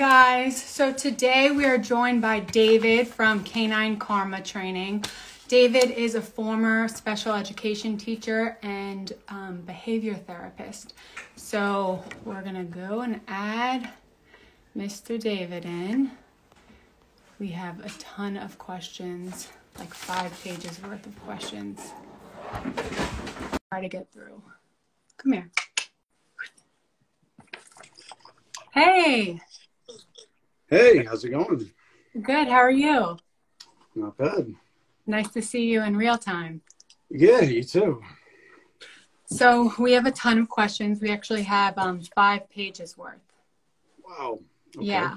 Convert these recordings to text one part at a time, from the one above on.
guys. So today we are joined by David from Canine Karma Training. David is a former special education teacher and um, behavior therapist. So we're gonna go and add Mr. David in. We have a ton of questions, like five pages worth of questions. Try to get through. Come here. Hey. Hey, how's it going? Good. How are you? Not bad. Nice to see you in real time. Yeah, you too. So we have a ton of questions. We actually have um, five pages worth. Wow. Okay. Yeah.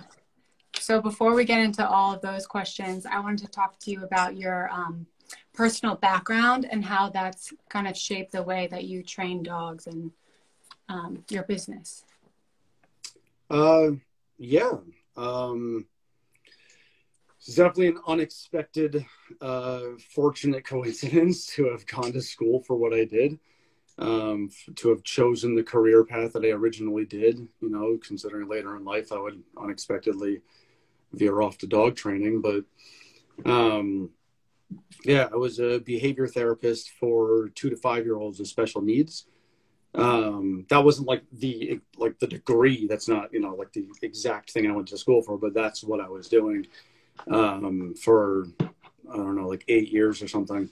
So before we get into all of those questions, I wanted to talk to you about your um, personal background and how that's kind of shaped the way that you train dogs and um, your business. Uh, yeah. Um, it's definitely an unexpected, uh, fortunate coincidence to have gone to school for what I did, um, to have chosen the career path that I originally did. You know, considering later in life I would unexpectedly veer off to dog training, but um, yeah, I was a behavior therapist for two to five year olds with special needs um that wasn't like the like the degree that's not you know like the exact thing i went to school for but that's what i was doing um for i don't know like eight years or something.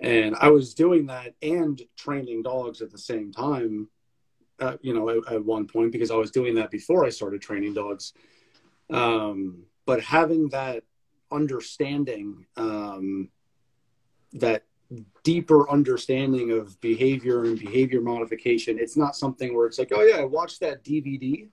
And i was doing that and training dogs at the same time uh, you know at, at, one point because i was doing that before i started training dogs. Um but having that understanding um that deeper understanding of behavior and behavior modification. It's not something where it's like, oh yeah, I watched that DVD.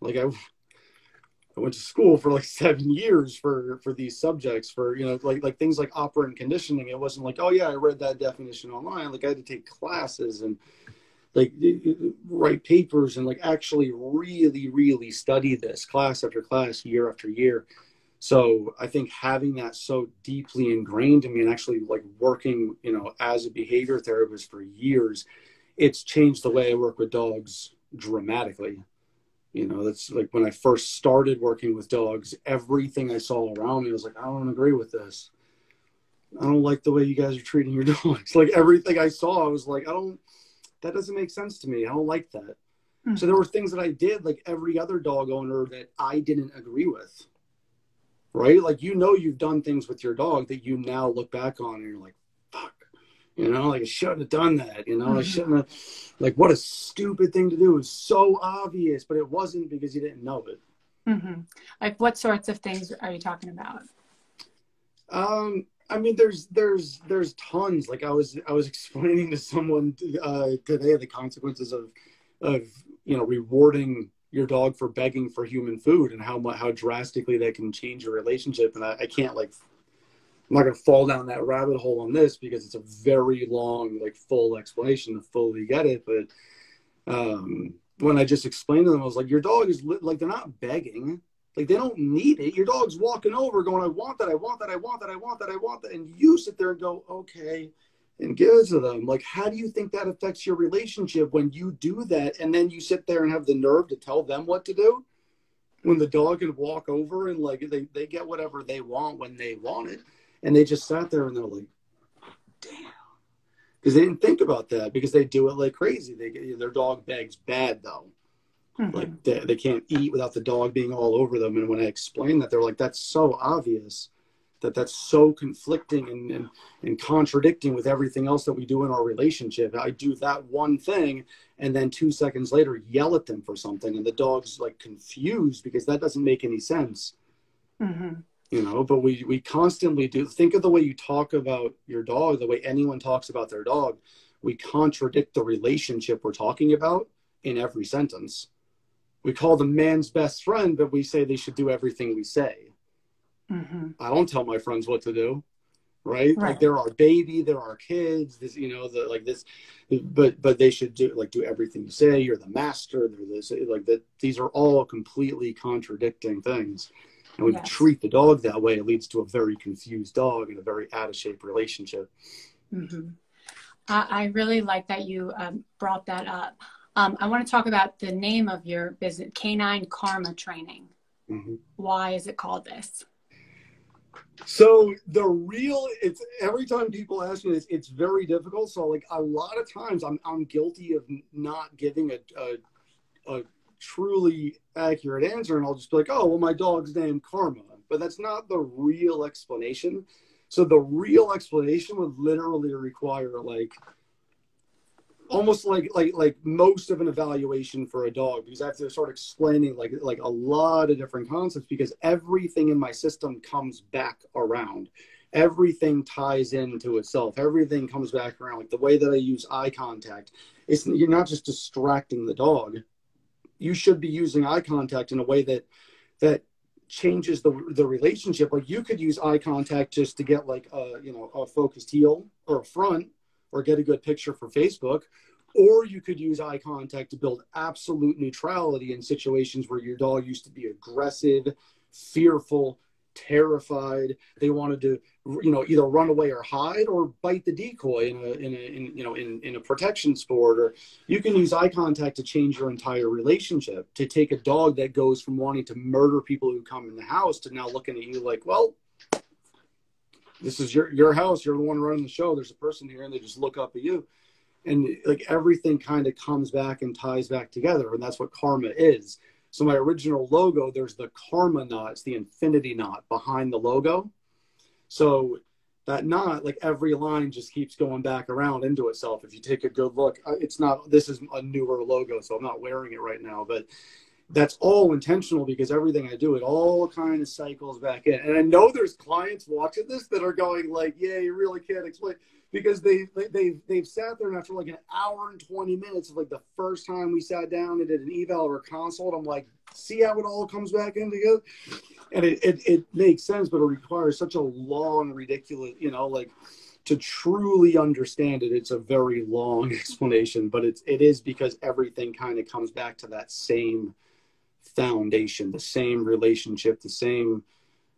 Like I, I went to school for like seven years for for these subjects for you know like like things like operant conditioning. It wasn't like, oh yeah, I read that definition online. Like I had to take classes and like write papers and like actually really really study this class after class year after year so i think having that so deeply ingrained in me and actually like working you know as a behavior therapist for years it's changed the way i work with dogs dramatically. You know that's like when i first started working with dogs everything i saw around me I was like i don't agree with this. I don't like the way you guys are treating your dogs. Like everything i saw i was like i don't that doesn't make sense to me. I don't like that. Mm-hmm. so there were things that i did like every other dog owner that i didn't agree with right? Like you know you've done things with your dog that you now look back on and you're like, fuck, you know, like I shouldn't have done that. You know, mm-hmm. I shouldn't have. Like what a stupid thing to do. It was so obvious, but it wasn't because you didn't know it. Mm-hmm. Like what sorts of things are you talking about? Um, I mean, there's there's there's tons. Like I was I was explaining to someone uh, today the consequences of of you know rewarding your dog for begging for human food and how much how drastically that can change your relationship. And I, I can't like I'm not gonna fall down that rabbit hole on this because it's a very long, like full explanation to fully get it. But um, when I just explained to them, I was like, your dog is li- like they're not begging. Like they don't need it. Your dog's walking over, going, "I want that. I want that. I want that. I want that. I want that." And you sit there and go, "Okay, and give it to them. Like, how do you think that affects your relationship when you do that and then you sit there and have the nerve to tell them what to do? When the dog can walk over and like they, they get whatever they want when they want it. And they just sat there and they're like, damn. Because they didn't think about that because they do it like crazy. They get, Their dog begs bad though. Mm-hmm. Like they, they can't eat without the dog being all over them. And when I explain that, they're like, that's so obvious that that's so conflicting and, and, and contradicting with everything else that we do in our relationship. I do that one thing and then two seconds later yell at them for something and the dog's like confused because that doesn't make any sense. Mm-hmm. You know, but we, we constantly do think of the way you talk about your dog, the way anyone talks about their dog. We contradict the relationship we're talking about in every sentence. We call them man's best friend, but we say they should do everything we say Mm-hmm. I don't tell my friends what to do. Right? right? Like they're our baby, they're our kids. This, you know, the like this, but but they should do like do everything you say. You're the master. They're this like that. These are all completely contradicting things. And when yes. you treat the dog that way, it leads to a very confused dog and a very out of shape relationship. Mm-hmm. I, I really like that you um, brought that up Um, I want to talk about the name of your business, Canine Karma Training. Mm-hmm. Why is it called this? So the real, it's every time people ask me this, it's very difficult. So like a lot of times, I'm I'm guilty of not giving a a, a truly accurate answer, and I'll just be like, oh well, my dog's name Karma, but that's not the real explanation. So the real explanation would literally require like almost like like like most of an evaluation for a dog because I have to start explaining like like a lot of different concepts because everything in my system comes back around. Everything ties into itself. Everything comes back around. Like the way that I use eye contact, it's you're not just distracting the dog. You should be using eye contact in a way that that changes the the relationship. Like you could use eye contact just to get like a you know a focused heel or a front or get a good picture for Facebook. Or you could use eye contact to build absolute neutrality in situations where your dog used to be aggressive, fearful, terrified. They wanted to, you know, either run away or hide or bite the decoy in a, in a, in, you know, in, in a protection sport. Or you can use eye contact to change your entire relationship. To take a dog that goes from wanting to murder people who come in the house to now looking at you like, well, this is your your house. You're the one running the show. There's a person here, and they just look up at you, and like everything kind of comes back and ties back together, and that's what karma is. So my original logo, there's the karma knot. It's the infinity knot behind the logo. So that knot, like every line, just keeps going back around into itself. If you take a good look, uh, it's not. This is a newer logo, so I'm not wearing it right now, but that's all intentional because everything I do, it all kind of cycles back in. And I know there's clients watching this that are going like, "Yeah, you really can't explain," because they, they they've they've sat there and after like an hour and twenty minutes of like the first time we sat down and did an eval or a consult, I'm like, "See how it all comes back in together," and it it, it makes sense, but it requires such a long, ridiculous, you know, like to truly understand it it's a very long explanation but it's it is because everything kind of comes back to that same foundation, the same relationship, the same,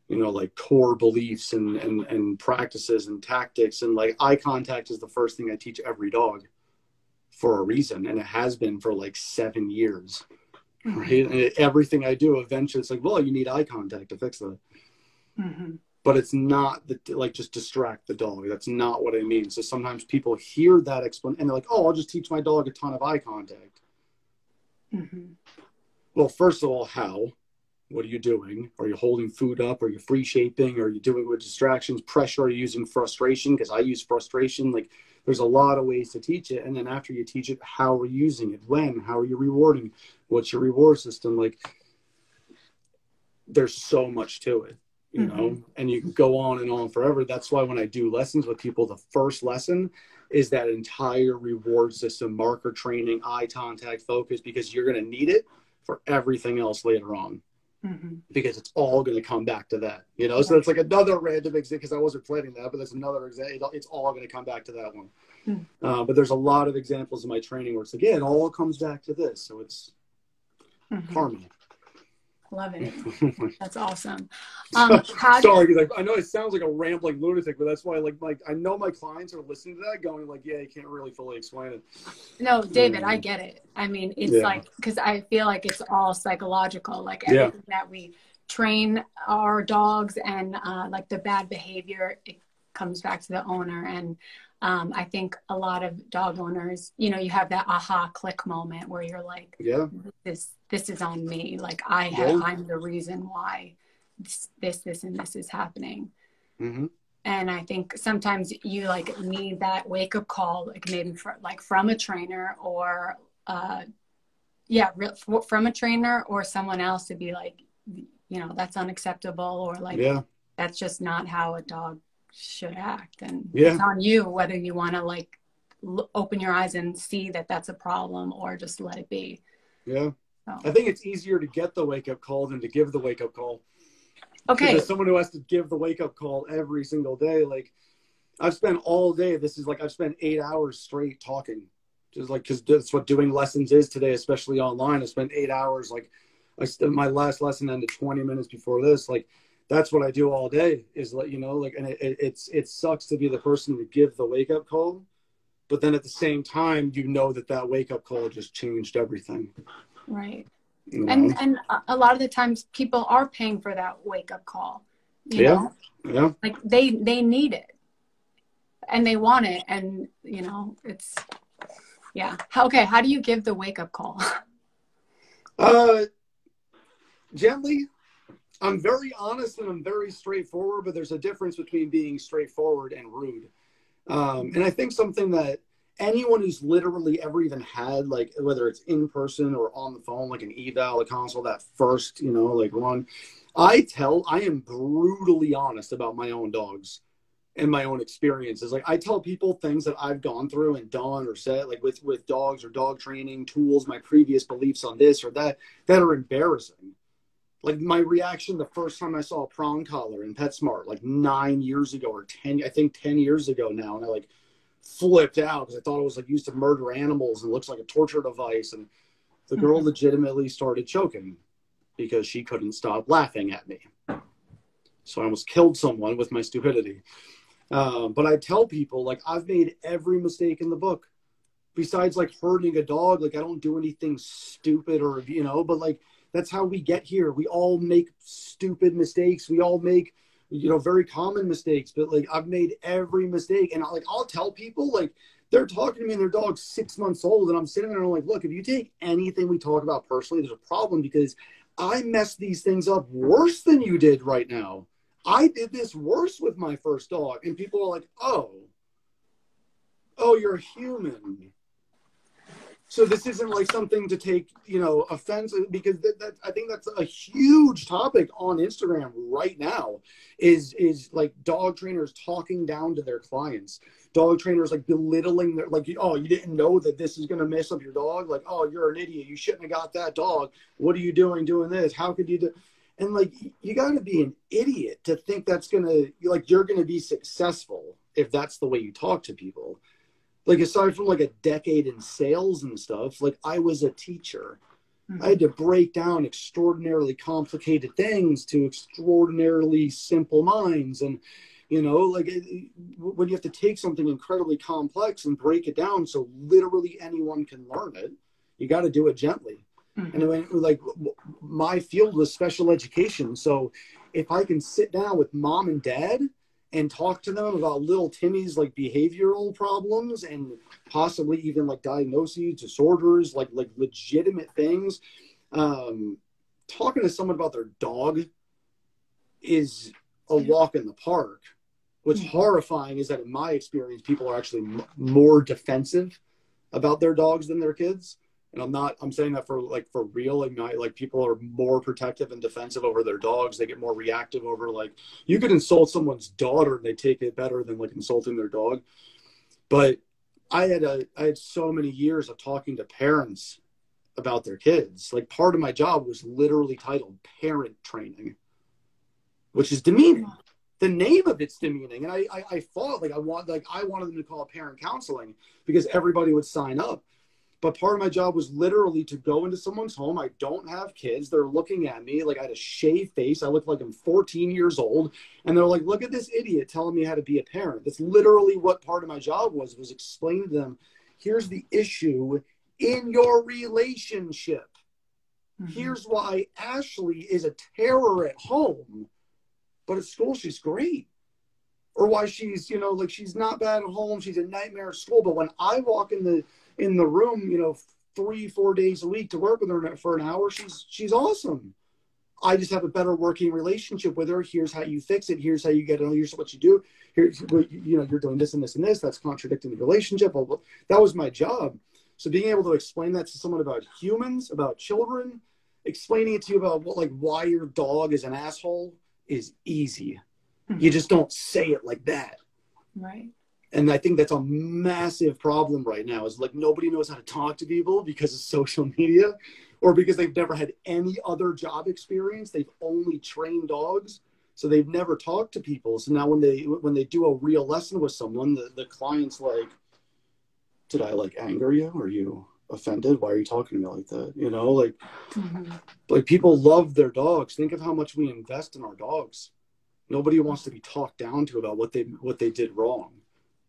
you know, like core beliefs and, and, and practices and tactics. And like eye contact is the first thing I teach every dog for a reason. And it has been for like seven years. Mm-hmm. Right. And everything I do eventually it's like, well, you need eye contact to fix that. Mm-hmm. But it's not the, like just distract the dog. That's not what I mean. So sometimes people hear that explain and they're like, oh, I'll just teach my dog a ton of eye contact. Mm-hmm well, first of all, how? What are you doing? Are you holding food up? Are you free shaping? Are you doing with distractions? Pressure? Are you using frustration? Because I use frustration. Like there's a lot of ways to teach it. And then after you teach it, how are you using it? When? How are you rewarding? What's your reward system? Like there's so much to it, you mm-hmm. know, and you can go on and on forever. That's why when I do lessons with people, the first lesson is that entire reward system, marker training, eye contact, focus, because you're going to need it for everything else later on. Mm-hmm. Because it's all going to come back to that, you know. So it's like another random example because I wasn't planning that, but that's another example. It's all going to come back to that one. Mm-hmm. Uh, but there's a lot of examples in my training where it's again, yeah, all comes back to this. So it's mm-hmm. harmony. Love it. That's awesome. Um, Sorry, because I, I, know it sounds like a rambling lunatic, but that's why, like, like I know my clients are listening to that, going like, "Yeah, you can't really fully explain it." No, David, I get it. I mean, it's yeah. like because I feel like it's all psychological. Like everything yeah. that we train our dogs and uh, like the bad behavior, it comes back to the owner and um, I think a lot of dog owners, you know, you have that aha click moment where you're like, yeah, this, this is on me. Like I have, yeah. I'm the reason why this, this, this, and this is happening. Mm-hmm. And I think sometimes you like need that wake up call, like maybe for, like from a trainer or, uh, yeah, from a trainer or someone else to be like, you know, that's unacceptable or like, yeah. that's just not how a dog should act and yeah. it's on you whether you want to like l- open your eyes and see that that's a problem or just let it be yeah so. i think it's easier to get the wake up call than to give the wake up call. Okay. As someone who has to give the wake up call every single day like i've spent all day this is like i've spent eight hours straight talking. Just like because that's what doing lessons is today especially online. I spent eight hours like i my last lesson ended 20 minutes before this. Like that's what I do all day is let you know like and it, it, it's it sucks to be the person to give the wake up call but then at the same time you know that that wake up call just changed everything right. You know? and and a lot of the times people are paying for that wake up call yeah. know? yeah. Like they they need it. And they want it and you know it's yeah. Okay how do you give the wake up call? Uh gently. I'm very honest and i'm very straightforward but there's a difference between being straightforward and rude. Um, and I think something that anyone who's literally ever even had, like, whether it's in person or on the phone, like an eval, a consult, that first, you know, like run, I tell, I am brutally honest about my own dogs and my own experiences. Like, I tell people things that I've gone through and done or said, like with, with dogs or dog training tools, my previous beliefs on this or that, that are embarrassing like my reaction the first time I saw a prong collar in PetSmart, like nine years ago or 10, I think 10 years ago now. And I like flipped out because I thought it was like used to murder animals and looks like a torture device. And the girl mm-hmm. legitimately started choking because she couldn't stop laughing at me. So I almost killed someone with my stupidity. Um, but I tell people, like, I've made every mistake in the book. Besides, like, hurting a dog, like, I don't do anything stupid or, you know, but like, that's how we get here. We all make stupid mistakes. We all make, you know, very common mistakes. But like I've made every mistake, and I, like I'll tell people like they're talking to me and their dog's six months old, and I'm sitting there and I'm like, look, if you take anything we talk about personally, there's a problem because I messed these things up worse than you did right now. I did this worse with my first dog, and people are like, oh, oh, you're human so this isn't like something to take you know offense because that, that, i think that's a huge topic on instagram right now is is like dog trainers talking down to their clients. Dog trainers like belittling their like oh you didn't know that this is going to mess up your dog? Like oh you're an idiot. You shouldn't have got that dog. What are you doing doing this? How could you do and like you got to be an idiot to think that's going to like you're going to be successful if that's the way you talk to people like aside from like a decade in sales and stuff like i was a teacher mm-hmm. i had to break down extraordinarily complicated things to extraordinarily simple minds and you know like it, when you have to take something incredibly complex and break it down so literally anyone can learn it you got to do it gently mm-hmm. and when, like my field was special education so if i can sit down with mom and dad and talk to them about little Timmy's like behavioral problems and possibly even like diagnoses, disorders, like like legitimate things. Um, talking to someone about their dog is a walk in the park. What's mm-hmm. horrifying is that in my experience, people are actually m- more defensive about their dogs than their kids and I'm not I'm saying that for like for real like like people are more protective and defensive over their dogs. They get more reactive over like you could insult someone's daughter and they take it better than like insulting their dog. But I had a I had so many years of talking to parents about their kids. Like part of my job was literally titled parent training which is demeaning. The name of it's demeaning. And I, I i fought like i want like i wanted them to call it parent counseling because everybody would sign up but part of my job was literally to go into someone's home. I don't have kids. They're looking at me like I had a shaved face. I look like I'm 14 years old. And they're like, look at this idiot telling me how to be a parent. That's literally what part of my job was, was explaining to them, here's the issue in your relationship. Mm-hmm. Here's why Ashley is a terror at home, but at school she's great. Or why she's, you know, like she's not bad at home, she's a nightmare at school. But when I walk in the in the room, you know, three, four days a week to work with her for an hour, she's she's awesome. I just have a better working relationship with her. Here's how you fix it. Here's how you get it. Here's what you do. Here's you know you're doing this and this and this. That's contradicting the relationship. That was my job. So being able to explain that to someone about humans, about children, explaining it to you about what like why your dog is an asshole is easy. Mm-hmm. You just don't say it like that. Right and I think that's a massive problem right now. Is like nobody knows how to talk to people because of social media, or because they've never had any other job experience. They've only trained dogs, so they've never talked to people. So now when they when they do a real lesson with someone, the, the client's like, "Did I like anger you? Are you offended? Why are you talking to me like that?" You know, like mm-hmm. like people love their dogs. Think of how much we invest in our dogs. Nobody wants to be talked down to about what they what they did wrong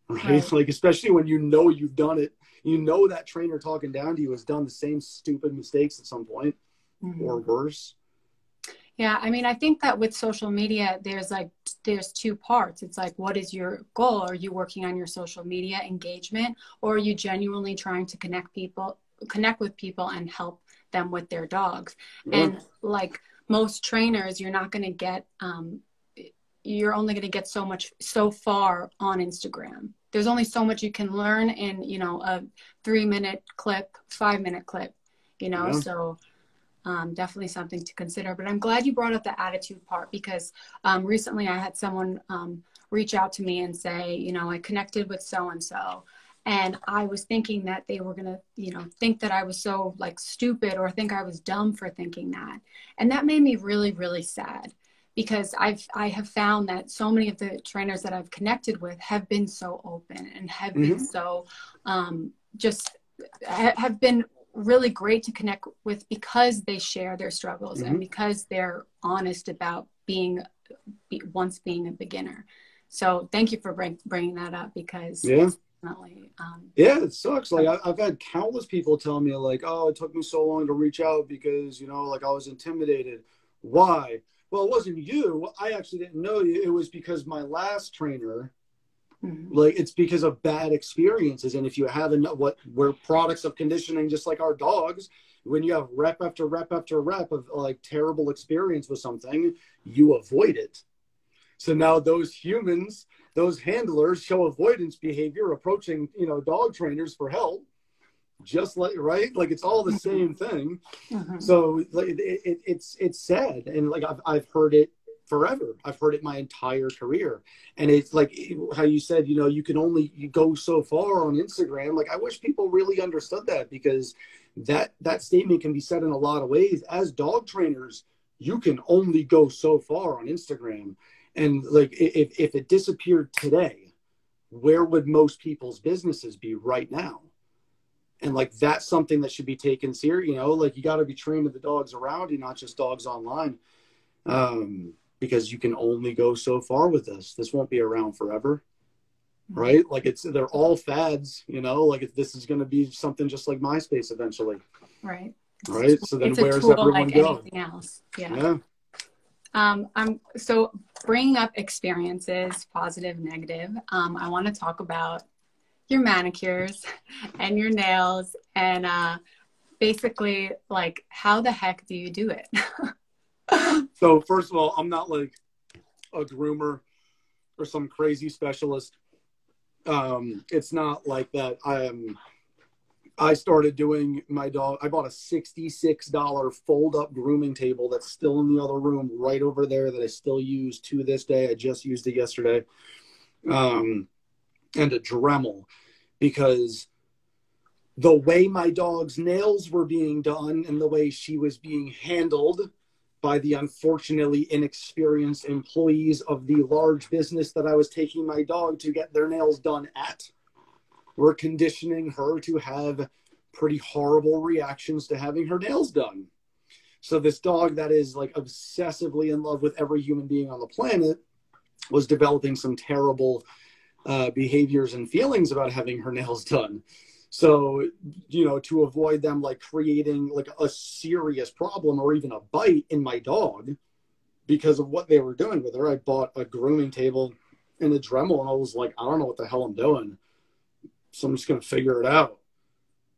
right? Right. Like especially when you know you've done it, you know that trainer talking down to you has done the same stupid mistakes at some point Mhm. or worse. Yeah, I mean, I think that with social media, there's like there's two parts. It's like, what is your goal? Are you working on your social media engagement, or are you genuinely trying to connect people, connect with people, and help them with their dogs? And like most trainers, you're not going to get, um, you're only going to get so much, so far on Instagram. There's only so much you can learn in, you know, a three minute clip, five minute clip, you know. Yeah. So um, definitely something to consider. But I'm glad you brought up the attitude part because um, recently I had someone um, reach out to me and say, you know, I connected with so and so. And I was thinking that they were going to, you know, think that I was so like stupid or think I was dumb for thinking that. And that made me really, really sad because I've, I have found that so many of the trainers that I've connected with have been so open and have been Mhm. so um, just ha- have been really great to connect with because they share their struggles and Mhm. because they're honest about being be, once being a beginner. So thank you for bring, bringing that up because Yeah. it's definitely um, Yeah, it sucks. Like I, I've had countless people tell me, like, "Oh, it took me so long to reach out because you know, like I was intimidated." Why? Well, it wasn't you. I actually didn't know you. It was because my last trainer, mhm. like, it's because of bad experiences. And if you have enough, what we're products of conditioning, just like our dogs. When you have rep after rep after rep of like terrible experience with something, you avoid it. So now those humans, those handlers show avoidance behavior approaching, you know, dog trainers for help. Just like right, like it's all the Mhm. same thing. Mhm. So like it, it, it's it's sad, and like I've I've heard it forever. I've heard it my entire career, and it's like how you said, you know, you can only you go so far on Instagram. Like I wish people really understood that because that that statement can be said in a lot of ways. As dog trainers, you can only go so far on Instagram, and like if if it disappeared today, where would most people's businesses be right now? And like that's something that should be taken serious you know like you got to be training the dogs around you not just dogs online um because you can only go so far with this this won't be around forever right like it's they're all fads you know like if this is going to be something just like myspace eventually Right. right so then where's everyone like go anything else. Yeah. yeah Um, I'm so bringing up experiences, positive, negative. Um, I want to talk about your manicures and your nails and uh, basically like how the heck do you do it? so first of all i'm not like a groomer or some crazy specialist. Um it's not like that i am i started doing my dog i bought a $66 fold up grooming table that's still in the other room right over there that i still use to this day. I just used it yesterday. Um and a dremel because the way my dog's nails were being done and the way she was being handled by the unfortunately inexperienced employees of the large business that I was taking my dog to get their nails done at. We're conditioning her to have pretty horrible reactions to having her nails done. So, this dog that is like obsessively in love with every human being on the planet was developing some terrible uh, behaviors and feelings about having her nails done. So, you know, to avoid them like creating like a serious problem or even a bite in my dog because of what they were doing with her, I bought a grooming table and a Dremel and I was like, I don't know what the hell I'm doing. So I'm just going to figure it out.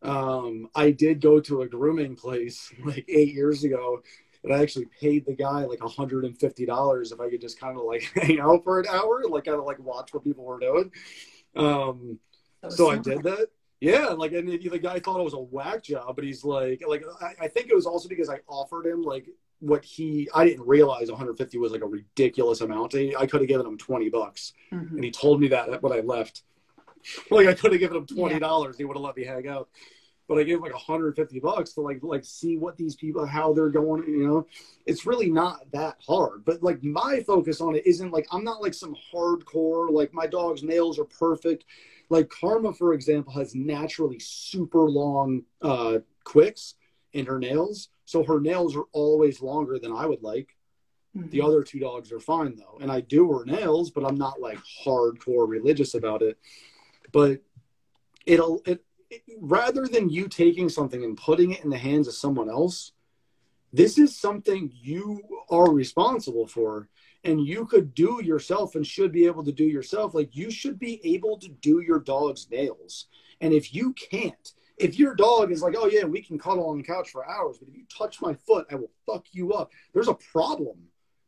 Um, I did go to a grooming place like eight years ago and I actually paid the guy like $150 if I could just kind of like hang out for an hour, like kind of like watch what people were doing. Um, so I did that. Yeah, like and the guy thought it was a whack job, but he's like, like I, I think it was also because I offered him like what he I didn't realize 150 was like a ridiculous amount. I, I could have given him 20 bucks, Mhm. and he told me that when I left. Like I could have given him 20 dollars, he would have let me hang out. But I gave like 150 bucks to like like see what these people how they're going. You know, it's really not that hard. But like my focus on it isn't like I'm not like some hardcore like my dog's nails are perfect like karma for example has naturally super long uh quicks in her nails so her nails are always longer than i would like the other two dogs are fine though and i do her nails but i'm not like hardcore religious about it but it'll it, it rather than you taking something and putting it in the hands of someone else this is something you are responsible for and you could do yourself and should be able to do yourself. Like you should be able to do your dog's nails. And if you can't if your dog is like oh yeah we can cuddle on the couch for hours but if you touch my foot i will fuck you up there's a problem.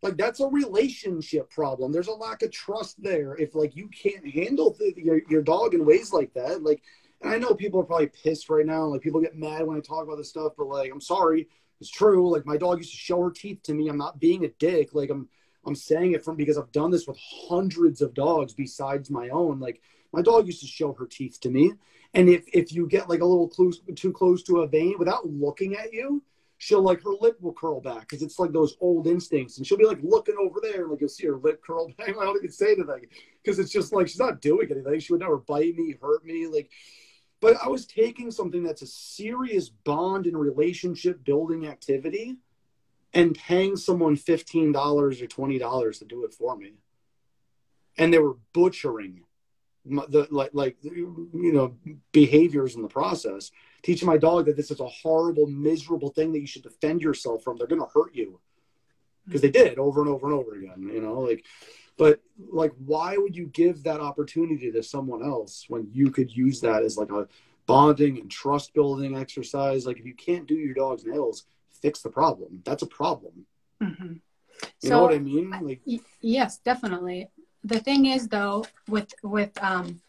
Like that's a relationship problem. There's a lack of trust there. If like you can't handle your, your dog in ways like that like and i know people are probably pissed right now like people get mad when i talk about this stuff but like i'm sorry it's true like my dog used to show her teeth to me i'm not being a dick like i'm I'm saying it from because I've done this with hundreds of dogs besides my own. Like my dog used to show her teeth to me. And if, if you get like a little close, too close to a vein without looking at you, she'll like her lip will curl back because it's like those old instincts. And she'll be like looking over there, and like you'll see her lip curl back. I don't even say anything because it's just like she's not doing anything. She would never bite me, hurt me. Like, but I was taking something that's a serious bond and relationship building activity and paying someone $15 or $20 to do it for me. And they were butchering the like like you know behaviors in the process teaching my dog that this is a horrible miserable thing that you should defend yourself from they're going to hurt you because they did it over and over and over again you know like but like why would you give that opportunity to someone else when you could use that as like a bonding and trust building exercise like if you can't do your dog's nails fix the problem. That's a problem. Mm-hmm. You so, know what I mean? Like, yes, definitely. The thing is, though, with with um,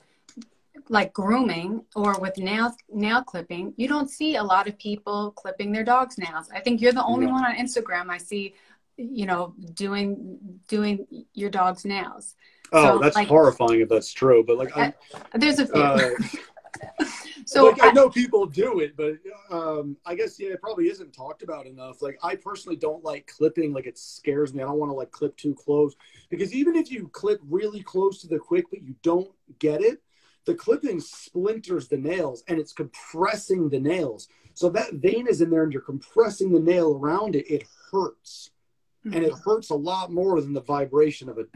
like grooming or with nail nail clipping, you don't see a lot of people clipping their dogs' nails. I think you're the only one on Instagram I see, you know, doing doing your dog's nails. Oh, so, that's like, horrifying if that's true. But like, I, there's a few. Uh, so like, I, I, know people do it, but um, I guess yeah, it probably isn't talked about enough. Like I personally don't like clipping. Like it scares me. I don't want to like clip too close because even if you clip really close to the quick, but you don't get it, the clipping splinters the nails and it's compressing the nails. So that vein is in there and you're compressing the nail around it. It hurts, and it hurts a lot more than the vibration of a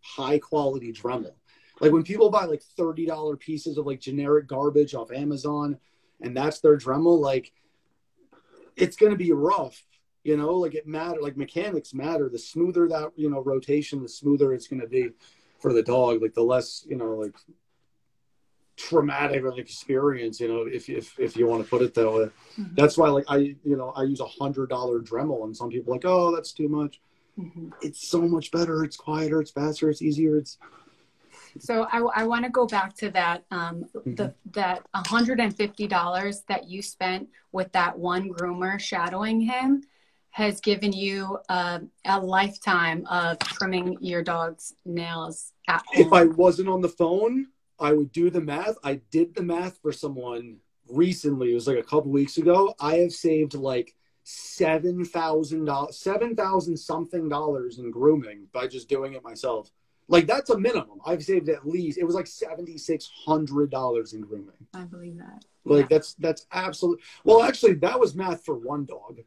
high quality Dremel. Like when people buy like $30 pieces of like generic garbage off Amazon and that's their Dremel, like it's going to be rough, you know, like it matter, like mechanics matter. The smoother that, you know, rotation, the smoother it's going to be for the dog. Like the less, you know, like traumatic of experience, you know, if, if, if you want to put it that way. Mm-hmm. That's why, like, I, you know, I use a hundred dollar Dremel and some people like, oh, that's too much. Mm-hmm. It's so much better. It's quieter. It's faster. It's easier. It's, so I, I want to go back to that um, mm-hmm. the that $150 that you spent with that one groomer shadowing him has given you a, a lifetime of trimming your dog's nails at home. If I wasn't on the phone, I would do the math. I did the math for someone recently. It was like a couple weeks ago. I have saved like seven thousand dollars, seven thousand something dollars in grooming by just doing it myself. Like that's a minimum. I've saved at least it was like seventy six hundred dollars in grooming. I believe that. Like yeah. that's that's absolute. Well, actually, that was math for one dog.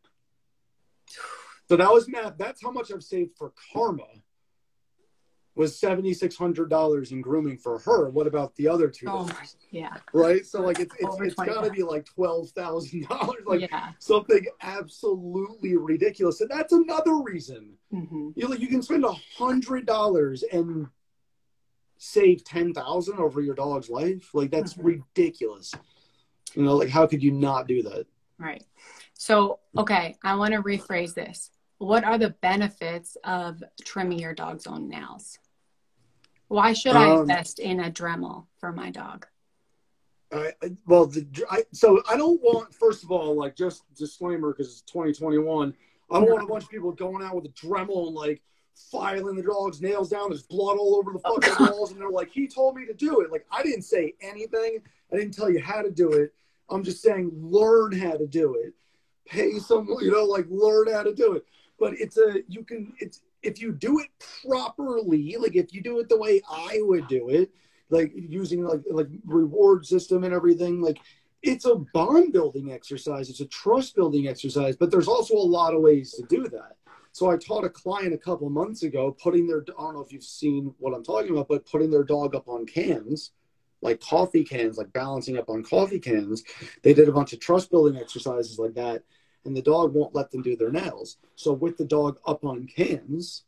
So that was math. That's how much I've saved for Karma was seventy six hundred dollars in grooming for her. What about the other two? Oh, yeah. Right. So like it's it's, it's got to be like twelve thousand dollars, like yeah. something absolutely ridiculous. And that's another reason mm-hmm. you like you can spend a hundred dollars and save ten thousand over your dog's life. Like that's mm-hmm. ridiculous. You know, like how could you not do that? Right. So okay, I want to rephrase this. What are the benefits of trimming your dog's own nails? Why should I um, invest in a Dremel for my dog? I, well, the, I, so I don't want, first of all, like just disclaimer because it's 2021. I don't want a bunch of people going out with a Dremel and like filing the dog's nails down. There's blood all over the fucking walls, and they're like, "He told me to do it." Like I didn't say anything. I didn't tell you how to do it. I'm just saying, learn how to do it. Pay someone, you know, like learn how to do it. But it's a you can it's if you do it properly, like if you do it the way I would do it, like using like like reward system and everything, like it's a bond building exercise, it's a trust building exercise, but there's also a lot of ways to do that. So I taught a client a couple months ago putting their I don't know if you've seen what I'm talking about, but putting their dog up on cans, like coffee cans, like balancing up on coffee cans. They did a bunch of trust building exercises like that, and the dog won't let them do their nails. So with the dog up on cans,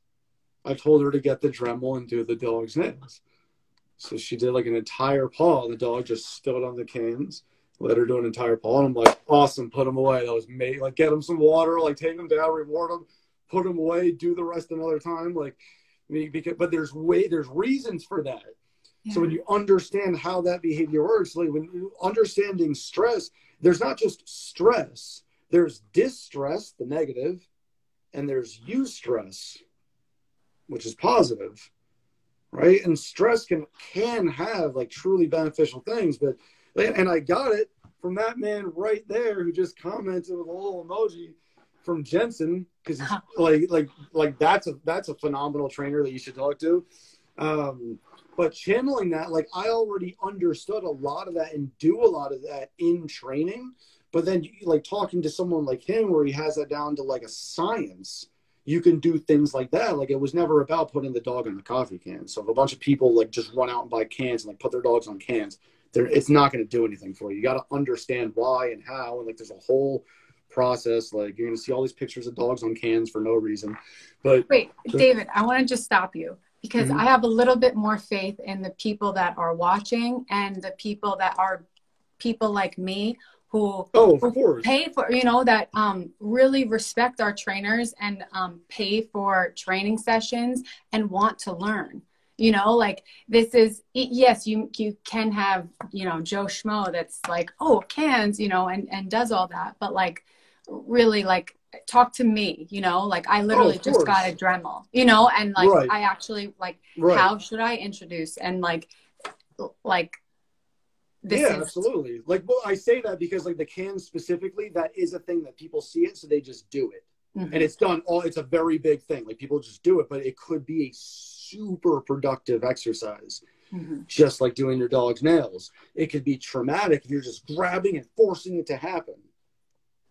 I told her to get the Dremel and do the dog's nails. So she did like an entire paw. The dog just stood on the cans, let her do an entire paw. And I'm like, awesome, put them away. That was made. Like, get them some water, like take them down, reward them, put them away, do the rest another time. Like, me because, but there's way, there's reasons for that. Yeah. So when you understand how that behavior works, like when you understanding stress, there's not just stress, there's distress, the negative, and there's eustress, which is positive right? And stress can can have like truly beneficial things but and i got it from that man right there who just commented with a little emoji from jensen because like like like that's a that's a phenomenal trainer that you should talk to. Um but channeling that like i already understood a lot of that and do a lot of that in training but then like talking to someone like him where he has that down to like a science you can do things like that. Like it was never about putting the dog in the coffee can. So if a bunch of people like just run out and buy cans and like put their dogs on cans, There it's not going to do anything for you. You got to understand why and how, and like there's a whole process. Like you're going to see all these pictures of dogs on cans for no reason. But wait, David, I want to just stop you because mm-hmm. I have a little bit more faith in the people that are watching and the people that are people like me who, oh, who pay for you know that um, really respect our trainers and um, pay for training sessions and want to learn you know like this is yes you you can have you know joe schmo that's like oh cans you know and and does all that but like really like talk to me you know like i literally oh, just got a dremel you know and like right. i actually like right. how should i introduce and like like this yeah, is... absolutely. Like, well, I say that because like the cans specifically, that is a thing that people see it, so they just do it, mm-hmm. and it's done. All it's a very big thing. Like people just do it, but it could be a super productive exercise. Mm-hmm. Just like doing your dog's nails, it could be traumatic if you're just grabbing and forcing it to happen,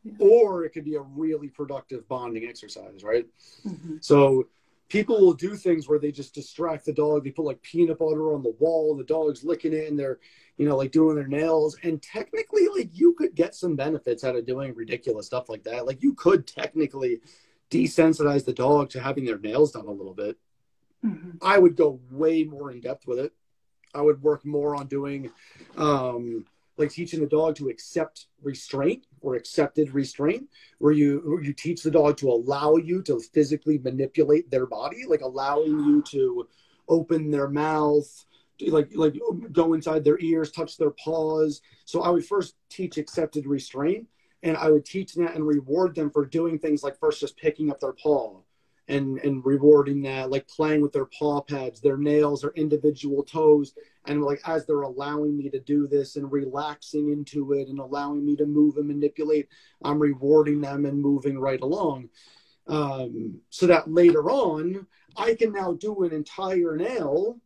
yeah. or it could be a really productive bonding exercise, right? Mm-hmm. So people will do things where they just distract the dog. They put like peanut butter on the wall, the dog's licking it, and they're you know, like doing their nails. And technically, like you could get some benefits out of doing ridiculous stuff like that. Like you could technically desensitize the dog to having their nails done a little bit. Mm-hmm. I would go way more in depth with it. I would work more on doing, um, like teaching the dog to accept restraint or accepted restraint, where you where you teach the dog to allow you to physically manipulate their body, like allowing you to open their mouth, like like go inside their ears, touch their paws. So I would first teach accepted restraint, and I would teach that and reward them for doing things like first just picking up their paw, and and rewarding that, like playing with their paw pads, their nails, their individual toes, and like as they're allowing me to do this and relaxing into it and allowing me to move and manipulate, I'm rewarding them and moving right along. Um, so that later on, I can now do an entire nail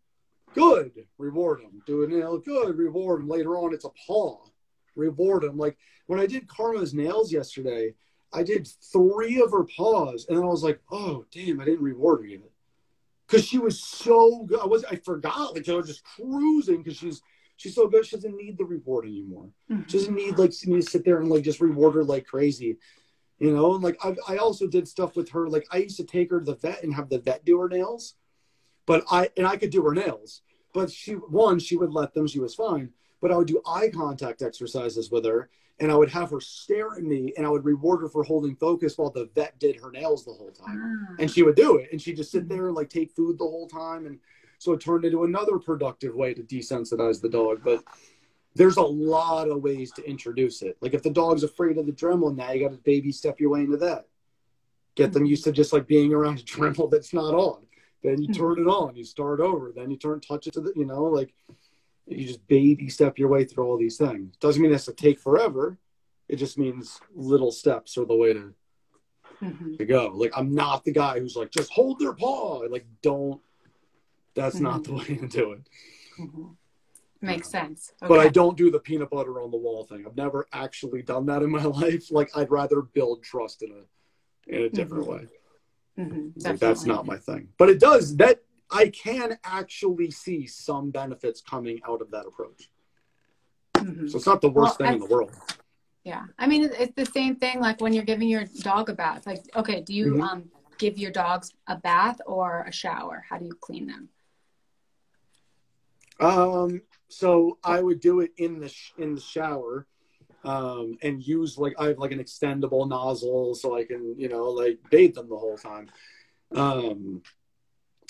Good. Reward them. Do it nail. Good. Reward them. Later on, it's a paw. Reward them. Like when I did Karma's nails yesterday, I did three of her paws, and then I was like, oh damn, I didn't reward her yet. Cause she was so good. I was I forgot. Like I was just cruising because she's she's so good. She doesn't need the reward anymore. Mm-hmm. She doesn't need like me to sit there and like just reward her like crazy. You know, and like I, I also did stuff with her. Like I used to take her to the vet and have the vet do her nails. But I and I could do her nails. But she one, she would let them, she was fine. But I would do eye contact exercises with her and I would have her stare at me and I would reward her for holding focus while the vet did her nails the whole time. Ah. And she would do it. And she'd just sit there and like take food the whole time. And so it turned into another productive way to desensitize the dog. But there's a lot of ways to introduce it. Like if the dog's afraid of the Dremel, now you got to baby step your way into that. Get them used to just like being around a Dremel that's not on. Then you turn it on, you start over, then you turn touch it to the you know, like you just baby step your way through all these things. Doesn't mean it has to take forever. It just means little steps are the way to mm-hmm. to go. Like I'm not the guy who's like, just hold their paw. Like don't that's mm-hmm. not the way to do it. Mm-hmm. Makes sense. Okay. But I don't do the peanut butter on the wall thing. I've never actually done that in my life. Like I'd rather build trust in a in a different mm-hmm. way. Mm-hmm, like, that's not my thing. But it does that I can actually see some benefits coming out of that approach. Mm-hmm. So it's not the worst well, thing I, in the world. Yeah, I mean it's the same thing like when you're giving your dog a bath. Like, okay, do you mm-hmm. um give your dogs a bath or a shower? How do you clean them? Um, so I would do it in the sh- in the shower, um, and use like I have like an extendable nozzle so I can you know like bathe them the whole time. Um,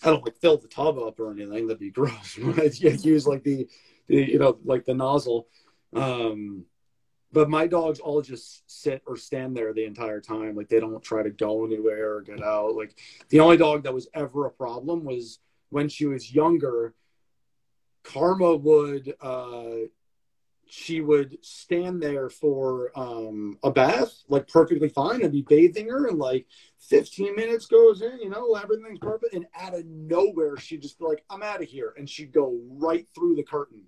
I don't like fill the tub up or anything. That'd be gross. I use like the, the you know like the nozzle. Um, but my dogs all just sit or stand there the entire time. Like they don't try to go anywhere or get out. Like the only dog that was ever a problem was when she was younger. Karma would uh, she would stand there for um, a bath, like perfectly fine. I'd be bathing her, and like 15 minutes goes in, you know, everything's perfect. And out of nowhere, she'd just be like, I'm out of here. And she'd go right through the curtain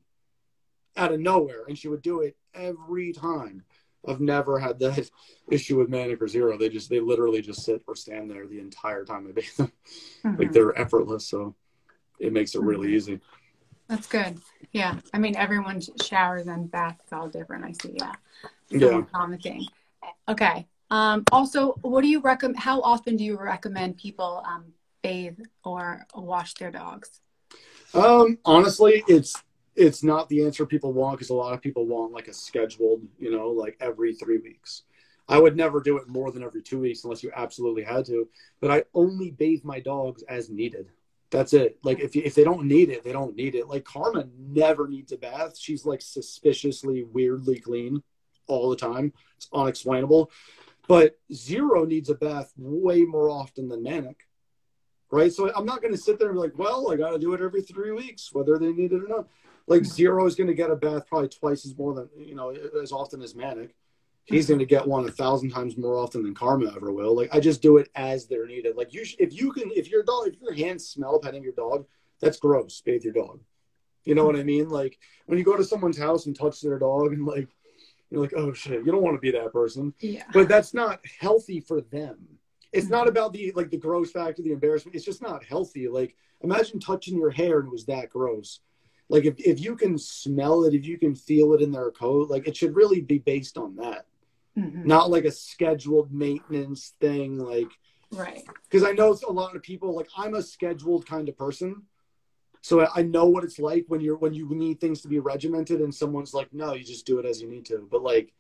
out of nowhere. And she would do it every time. I've never had that issue with Manic or Zero. They just, they literally just sit or stand there the entire time I bathe them. Mm-hmm. Like they're effortless. So it makes it really mm-hmm. easy. That's good. Yeah. I mean, everyone showers and baths all different. I see. Yeah. So yeah. common thing. Okay. Um, also, what do you recommend? How often do you recommend people um, bathe or wash their dogs? Um, honestly, it's it's not the answer people want because a lot of people want like a scheduled, you know, like every three weeks. I would never do it more than every two weeks unless you absolutely had to. But I only bathe my dogs as needed. That's it. Like if if they don't need it, they don't need it. Like Karma never needs a bath. She's like suspiciously weirdly clean all the time. It's unexplainable. But Zero needs a bath way more often than Manic right? So I'm not going to sit there and be like, well, I got to do it every three weeks, whether they need it or not. Like Zero is going to get a bath probably twice as more than you know as often as Manic. He's going to get one a thousand times more often than Karma ever will. Like I just do it as they're needed. Like you, sh- if you can, if your dog, if your hands smell petting your dog, that's gross. Bathe your dog. You know what I mean? Like when you go to someone's house and touch their dog and like you're like, oh shit, you don't want to be that person. Yeah. But that's not healthy for them it's not mm-hmm. about the like the gross factor, the embarrassment. It's just not healthy. Like imagine touching your hair and it was that gross. Like if, if you can smell it, if you can feel it in their coat, like it should really be based on that. Mm-hmm. Not like a scheduled maintenance thing, like right. Because I know a lot of people like I'm a scheduled kind of person. So I know what it's like when you're when you need things to be regimented and someone's like, no, you just do it as you need to. But like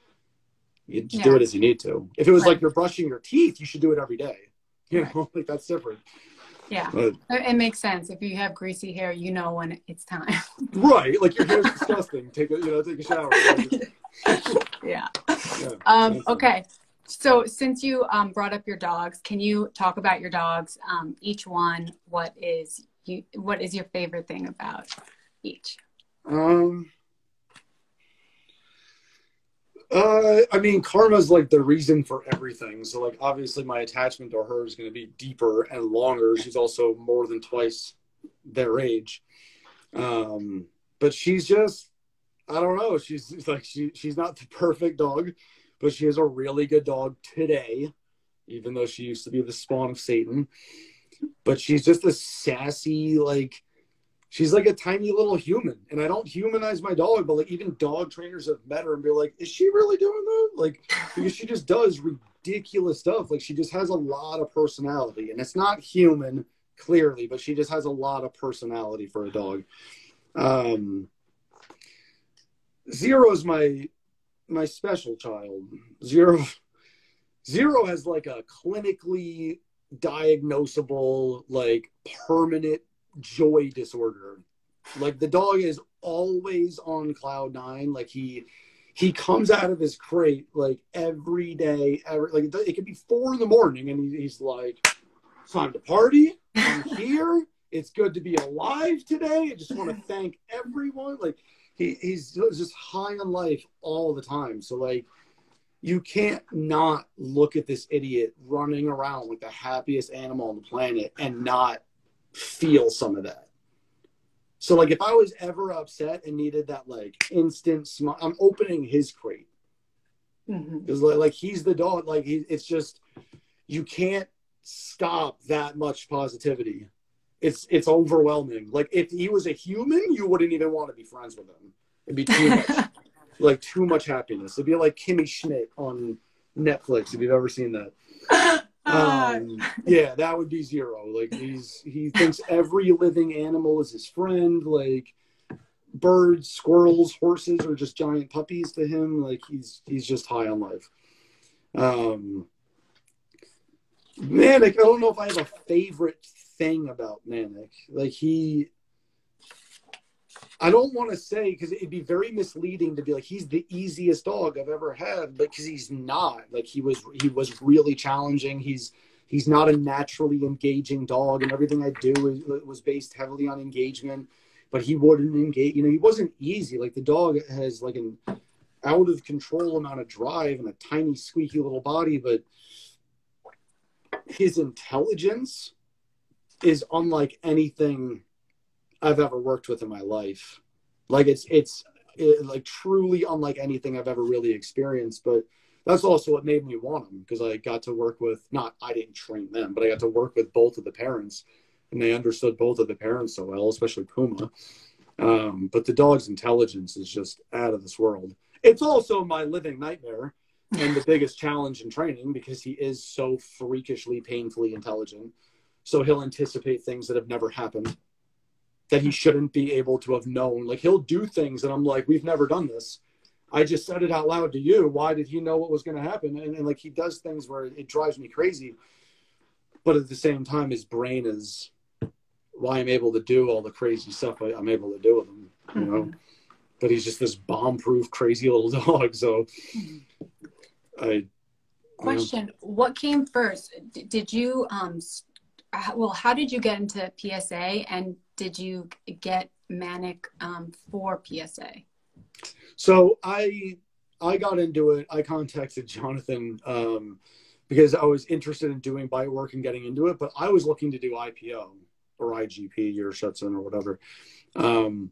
you just yeah. do it as you need to. If it was right. like you're brushing your teeth, you should do it every day. You right. know, like that's different. Yeah, but, it makes sense. If you have greasy hair, you know when it's time. right, like your hair's disgusting. Take a you know take a shower. yeah. Um, okay. So since you um, brought up your dogs, can you talk about your dogs? Um, each one, what is you? What is your favorite thing about each? Um, uh, I mean, karma's like the reason for everything. So, like, obviously, my attachment to her is going to be deeper and longer. She's also more than twice their age. Um, but she's just, I don't know. She's like, she, she's not the perfect dog, but she is a really good dog today, even though she used to be the spawn of Satan. But she's just a sassy, like, she's like a tiny little human. And i don't humanize my dog but like even dog trainers have met her and be like is she really doing that? Like because she just does ridiculous stuff. Like she just has a lot of personality. And it's not human clearly but she just has a lot of personality for a dog. Um zero is my my special child zero zero has like a clinically diagnosable like permanent joy disorder. Like the dog is always on cloud nine. Like he he comes out of his crate like every day. Every like it could be four in the morning, and he's like, "Time to party. I'm here. It's good to be alive today. I just want to thank everyone." Like he he's just high on life all the time. So like you can't not look at this idiot running around like the happiest animal on the planet and not feel some of that. So like if I was ever upset and needed that like instant smile, I'm opening his crate because mm-hmm. like, like he's the dog. Like he, it's just you can't stop that much positivity it's it's overwhelming. Like if he was a human, you wouldn't even want to be friends with him. It'd be too much, like too much happiness. It'd be like Kimmy Schmidt on Netflix if you've ever seen that. Um, yeah, that would be zero. Like he's he thinks every living animal is his friend. Like birds, squirrels, horses are just giant puppies to him. Like he's he's just high on life. Um, Manic, I don't know if I have a favorite thing about Manic. Like he, I don't want to say because it'd be very misleading to be like he's the easiest dog I've ever had, but because he's not. Like he was, he was really challenging. He's he's not a naturally engaging dog, and everything I do is, was based heavily on engagement. But he wouldn't engage. You know, he wasn't easy. Like the dog has like an out of control amount of drive and a tiny squeaky little body, but his intelligence is unlike anything I've ever worked with in my life. Like it's it's it, like truly unlike anything I've ever really experienced. But that's also what made me want him because I got to work with not I didn't train them, but I got to work with both of the parents, and they understood both of the parents so well, especially Puma. Um, but the dog's intelligence is just out of this world. It's also my living nightmare and the biggest challenge in training because he is so freakishly painfully intelligent. So he'll anticipate things that have never happened that he shouldn't be able to have known. Like he'll do things and I'm like, we've never done this. I just said it out loud to you. Why did he know what was going to happen? And, and like he does things where it drives me crazy. But at the same time, his brain is why I'm able to do all the crazy stuff I, am able to do with him, you know. Mm-hmm. But he's just this bomb-proof, crazy little dog. So I. Question: you know. What came first? D- did you um? Well, how did you get into PSA, and did you get Manic um, for PSA? So I I got into it. I contacted Jonathan um, because I was interested in doing bite work and getting into it, but I was looking to do IPO or IGP or Schutzhund or whatever. Um,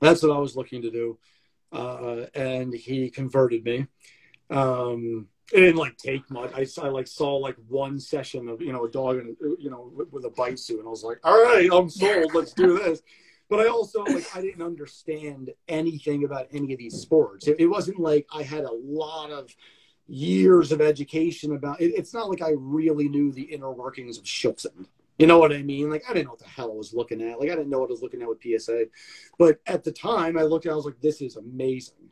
that's what I was looking to do. Uh, and he converted me. Um, it didn't like take much. I, I like saw like one session of, you know, a dog and, uh, you know, with, with a bite suit. And I was like, all right, I'm sold. Let's do this. But I also like, I didn't understand anything about any of these sports. It, it wasn't like I had a lot of years of education about it. It's not like I really knew the inner workings of Schutzhund. You know what I mean? Like I didn't know what the hell I was looking at. Like I didn't know what I was looking at with PSA. But at the time I looked at it, I was like, this is amazing.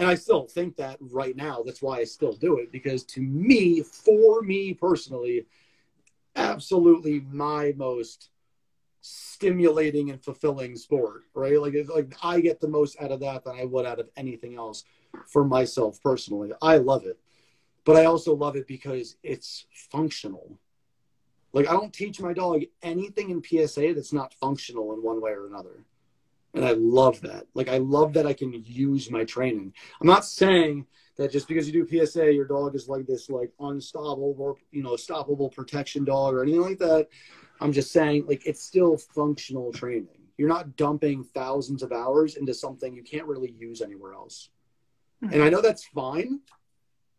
And I still think that right now. That's why I still do it. Because to me, for me personally, absolutely my most stimulating and fulfilling sport, right? Like, like I get the most out of that than I would out of anything else for myself personally. I love it. But I also love it because it's functional like I don't teach my dog anything in PSA that's not functional in one way or another. And I love that. Like I love that I can use my training. I'm not saying that just because you do PSA, your dog is like this like unstoppable, you know, stoppable protection dog or anything like that. I'm just saying like it's still functional training. You're not dumping thousands of hours into something you can't really use anywhere else. Mm-hmm. And I know that's fine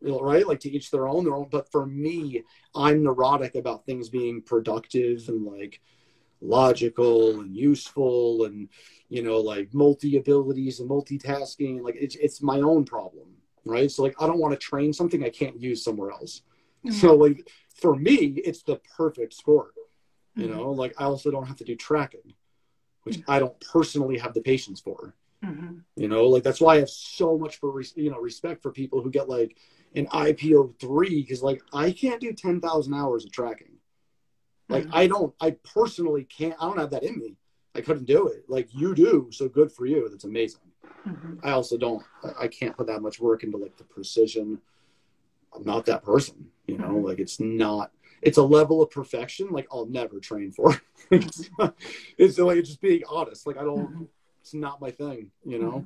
right? Like to each their own, their own. But for me, I'm neurotic about things being productive and like logical and useful and you know like multi abilities and multitasking. Like it's it's my own problem, right? So like I don't want to train something I can't use somewhere else. Mm-hmm. So like for me, it's the perfect sport. You mm-hmm. know, like I also don't have to do tracking, which mm-hmm. I don't personally have the patience for. Mm-hmm. You know, like that's why I have so much for you know respect for people who get like an IPO three because like I can't do ten thousand hours of tracking. Like mm-hmm. I don't, I personally can't. I don't have that in me. I couldn't do it. Like you do, so good for you. That's amazing. Mm-hmm. I also don't. I can't put that much work into like the precision. I'm not that person. You know, mm-hmm. like it's not. It's a level of perfection like I'll never train for. it's, it's like just being honest. Like I don't. Mm-hmm. It's not my thing. You know.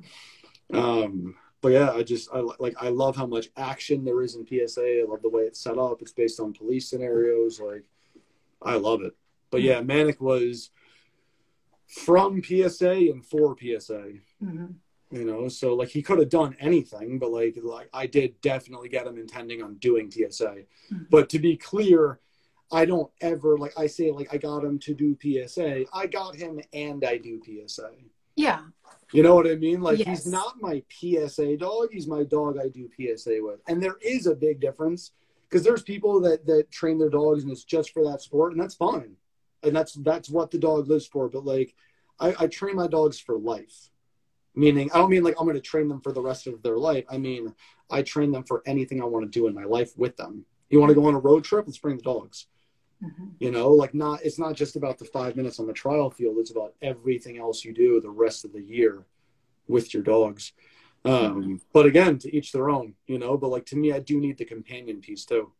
Mm-hmm. Um but yeah, I just I like I love how much action there is in PSA. I love the way it's set up. It's based on police scenarios. Like I love it. But yeah, Manic was from PSA and for PSA. Mm-hmm. You know, so like he could have done anything, but like like I did definitely get him intending on doing PSA. Mm-hmm. But to be clear, I don't ever like I say like I got him to do PSA. I got him and I do PSA. Yeah. You know what I mean? Like Yes. he's not my PSA dog. He's my dog I do PSA with. And there is a big difference because there's people that that train their dogs and it's just for that sport and that's fine. And that's that's what the dog lives for. But like I, I train my dogs for life. Meaning I don't mean like I'm gonna train them for the rest of their life. I mean I train them for anything I want to do in my life with them. You want to go on a road trip? Let's bring the dogs Mhm. you know like not it's not just about the five minutes on the trial field it's about everything else you do the rest of the year with your dogs um but again to each their own you know but like to me i do need the companion piece too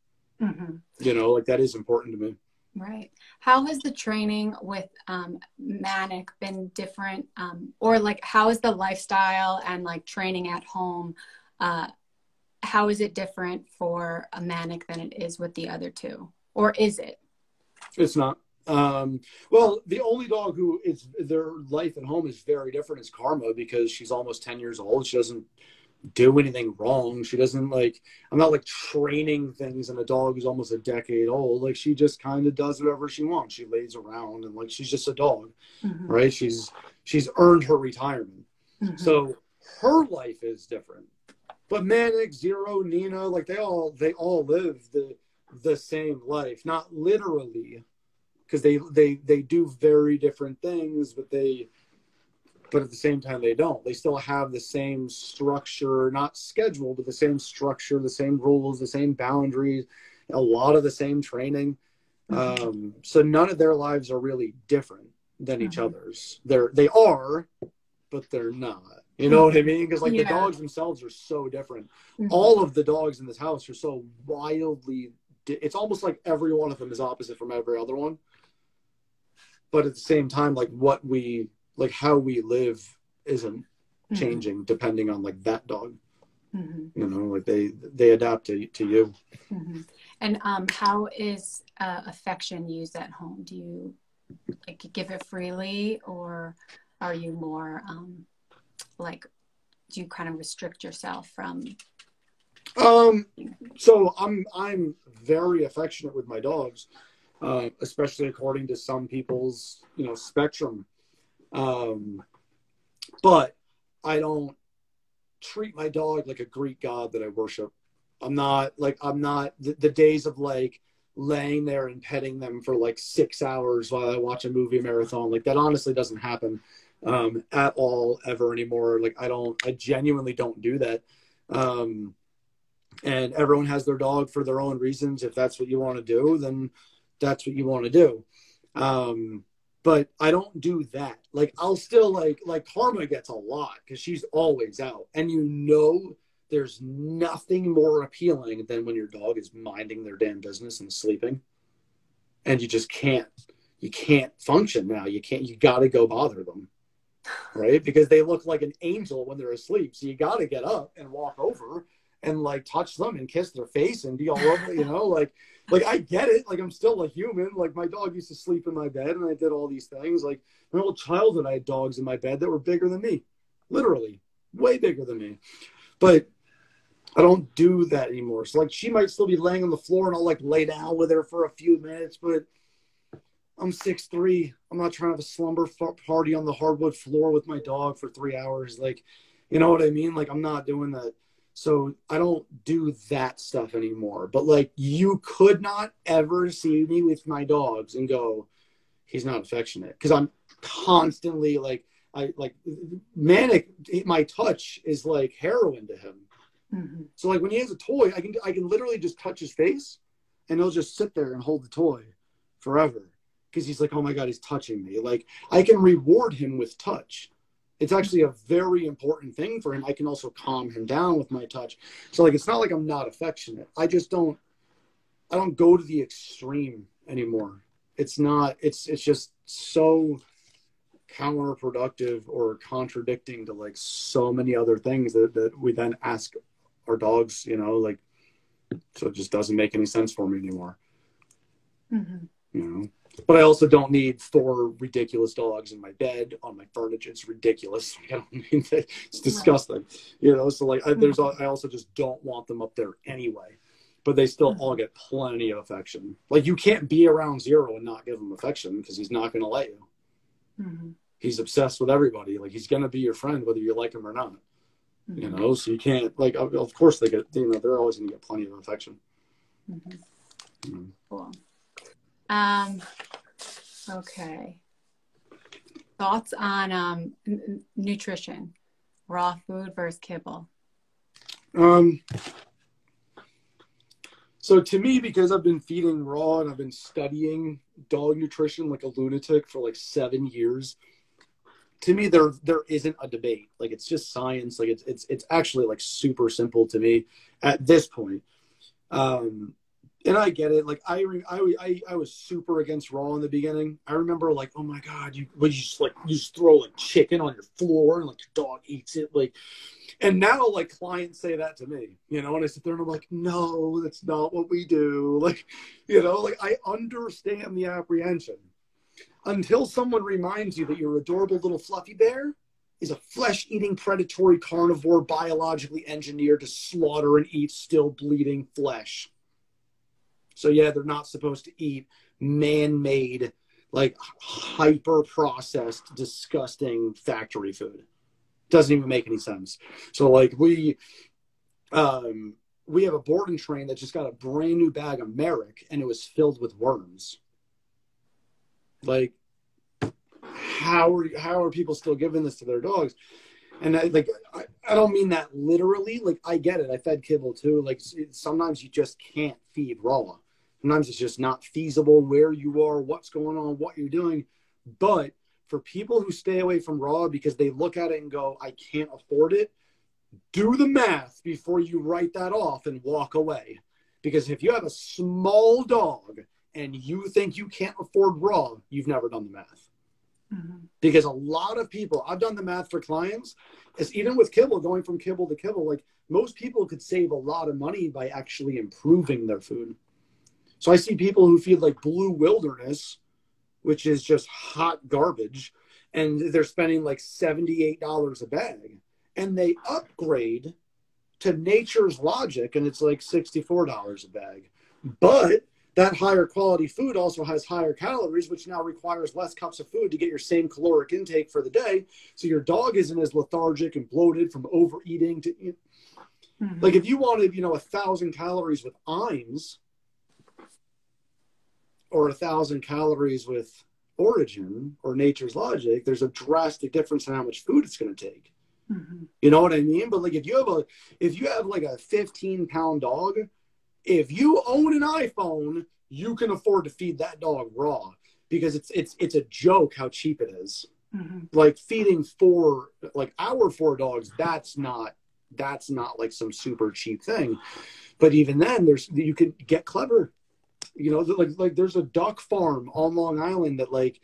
Mhm. you know like that is important to me Right. How has the training with um, Manic been different? Um, or like, how is the lifestyle and like training at home? Uh, how is it different for a Manic than it is with the other two? Or is it? it's not um well the only dog who is their life at home is very different is karma because she's almost 10 years old. She doesn't do anything wrong. She doesn't like i'm not like training things and a dog who's almost a decade old. Like she just kind of does whatever she wants. She lays around and like she's just a dog Mhm. right? She's she's earned her retirement. Mhm. so her life is different. But manic zero nina like they all they all live the the same life. Not literally because they they they do very different things but they but at the same time they don't. They still have the same structure not schedule but the same structure the same rules the same boundaries a lot of the same training. Mhm. um, so none of their lives are really different than each Mhm. other's. They're they are but they're not. You know what i mean? Because like the dogs themselves are so different. Mhm. all of the dogs in this house are so wildly di- it's almost like every one of them is opposite from every other one but at the same time like what we like how we live isn't Mhm. changing depending on like that dog Mhm. you know like they they adapt to, to you Mhm. And um, how is uh, affection used at home? Do you like give it freely, or are you more um, like do you kind of restrict yourself from? Um, so I'm I'm very affectionate with my dogs, uh, especially according to some people's you know spectrum. Um, but I don't treat my dog like a Greek god that I worship. I'm not like I'm not the, the days of like laying there and petting them for like six hours while I watch a movie marathon. Like that honestly doesn't happen um, at all ever anymore. Like I don't, I genuinely don't do that. Um, and everyone has their dog for their own reasons. If that's what you want to do, then that's what you want to do. Um, but I don't do that. Like I'll still like like Karma gets a lot because she's always out, and you know there's nothing more appealing than when your dog is minding their damn business and sleeping, and you just can't you can't function now. You can't. You got to go bother them, right? Because they look like an angel when they're asleep. So you got to get up and walk over and like touch them and kiss their face and be all over. You know, like like I get it. Like I'm still a human. Like my dog used to sleep in my bed, and I did all these things. Like my whole childhood, I had dogs in my bed that were bigger than me, literally way bigger than me. But I don't do that anymore. So like she might still be laying on the floor, and I'll like lay down with her for a few minutes, but. I'm six three. I'm not trying to have a slumber party on the hardwood floor with my dog for three hours. Like, you know what I mean? Like, I'm not doing that. So I don't do that stuff anymore. But like, you could not ever see me with my dogs and go, he's not affectionate because I'm constantly like, I like manic. My touch is like heroin to him. Mhm. So like when he has a toy, I can I can literally just touch his face, and he'll just sit there and hold the toy forever because he's like, oh my god, he's touching me. Like I can reward him with touch. It's actually a very important thing for him. I can also calm him down with my touch. So like it's not like I'm not affectionate. I just don't I don't go to the extreme anymore. It's not it's it's just so counterproductive or contradicting to like so many other things that, that we then ask our dogs, you know, like so it just doesn't make any sense for me anymore. Mhm. You know. But I also don't need four ridiculous dogs in my bed on my furniture. It's ridiculous. I don't mean that. It's disgusting. You know, so like I, there's I also just don't want them up there anyway. but they still all get plenty of affection. Like you can't be around zero and not give him affection because he's not going to let you. Mm-hmm. He's obsessed with everybody. Like he's going to be your friend whether you like him or not. Mm-hmm. You know, so you can't like. Of course, they get. You know, they're always going to get plenty of affection. Mhm. Mhm. Cool. Um, okay. Thoughts on um, n- nutrition, raw food versus kibble. Um. So to me, because I've been feeding raw and I've been studying dog nutrition like a lunatic for like seven years, to me there there isn't a debate. Like it's just science. Like it's it's it's actually like super simple to me at this point. Um, and I get it. Like I, I, I, I was super against raw in the beginning. I remember like, oh my god, you, would you just like you just throw like chicken on your floor and like your dog eats it, like. And now like clients say that to me, you know, and I sit there and I'm like, no, that's not what we do. Like, you know, like I understand the apprehension until someone reminds you that your adorable little fluffy bear is a flesh eating predatory carnivore biologically engineered to slaughter and eat still bleeding flesh. So, yeah, they're not supposed to eat man made, like hyper processed, disgusting factory food. Doesn't even make any sense. So, like, we, um, we have a boarding train that just got a brand new bag of Merrick and it was filled with worms. Like, how are how are people still giving this to their dogs? And I like I, I don't mean that literally. Like I get it. I fed kibble too. Like sometimes you just can't feed raw. Sometimes it's just not feasible where you are, what's going on, what you're doing. But for people who stay away from raw because they look at it and go, I can't afford it, do the math before you write that off and walk away. Because if you have a small dog and you think you can't afford raw, you've never done the math Mm-hmm. because a lot of people i've done the math for clients is even with kibble going from kibble to kibble like most people could save a lot of money by actually improving their food so i see people who feed like blue wilderness which is just hot garbage and they're spending like $78 a bag and they upgrade to nature's logic and it's like $64 a bag but that higher quality food also has higher calories, which now requires less cups of food to get your same caloric intake for the day. So your dog isn't as lethargic and bloated from overeating. To Mhm. like if you wanted, you know, a thousand calories with Iams or a thousand calories with Orijen or Nature's Logic, there's a drastic difference in how much food it's going to take. Mhm. You know what I mean? But like if you have a if you have like a 15 pound dog, if you own an iPhone, you can afford to feed that dog raw because it's it's it's a joke how cheap it is. Mhm. Like feeding four like our four dogs, that's not that's not like some super cheap thing. But even then there's you could get clever. You know, like like there's a duck farm on Long Island that like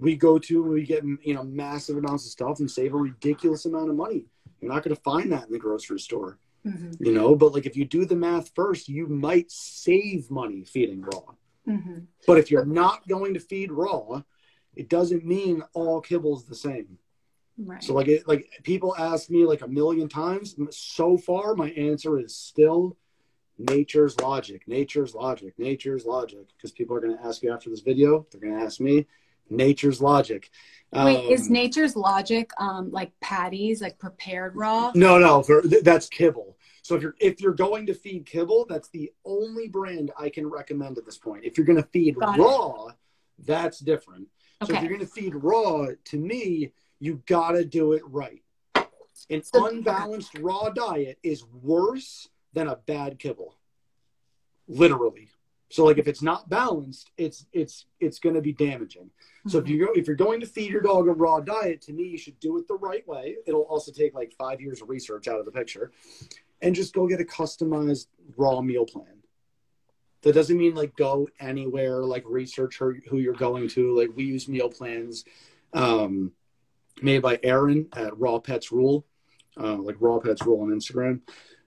we go to and we get you know massive amounts of stuff and save a ridiculous amount of money. You're not going to find that in the grocery store Mhm. you know but like if you do the math first you might save money feeding raw Mhm. but if you're not going to feed raw it doesn't mean all kibble's the same Right. so like it like people ask me like a million times so far my answer is still nature's logic nature's logic nature's logic because people are going to ask you after this video they're going to ask me nature's logic Wait, is Um, nature's logic um like patties, like prepared raw? No, no, for, that's kibble. So if you're if you're going to feed kibble, that's the only brand I can recommend at this point. If you're going to feed Got it. raw, that's different. So if you're going to feed raw, to me, you got to do it right. An So- unbalanced raw diet is worse than a bad kibble. Literally. So like if it's not balanced, it's it's it's going to be damaging. So if Mhm. you go, if you're going to feed your dog a raw diet, to me, you should do it the right way. It'll also take like five years of research out of the picture, and just go get a customized raw meal plan. That doesn't mean like go anywhere, like research who, who you're going to. Like we use meal plans um, made by Erin at Raw Pets Rule, uh, like Raw Pets Rule on Instagram.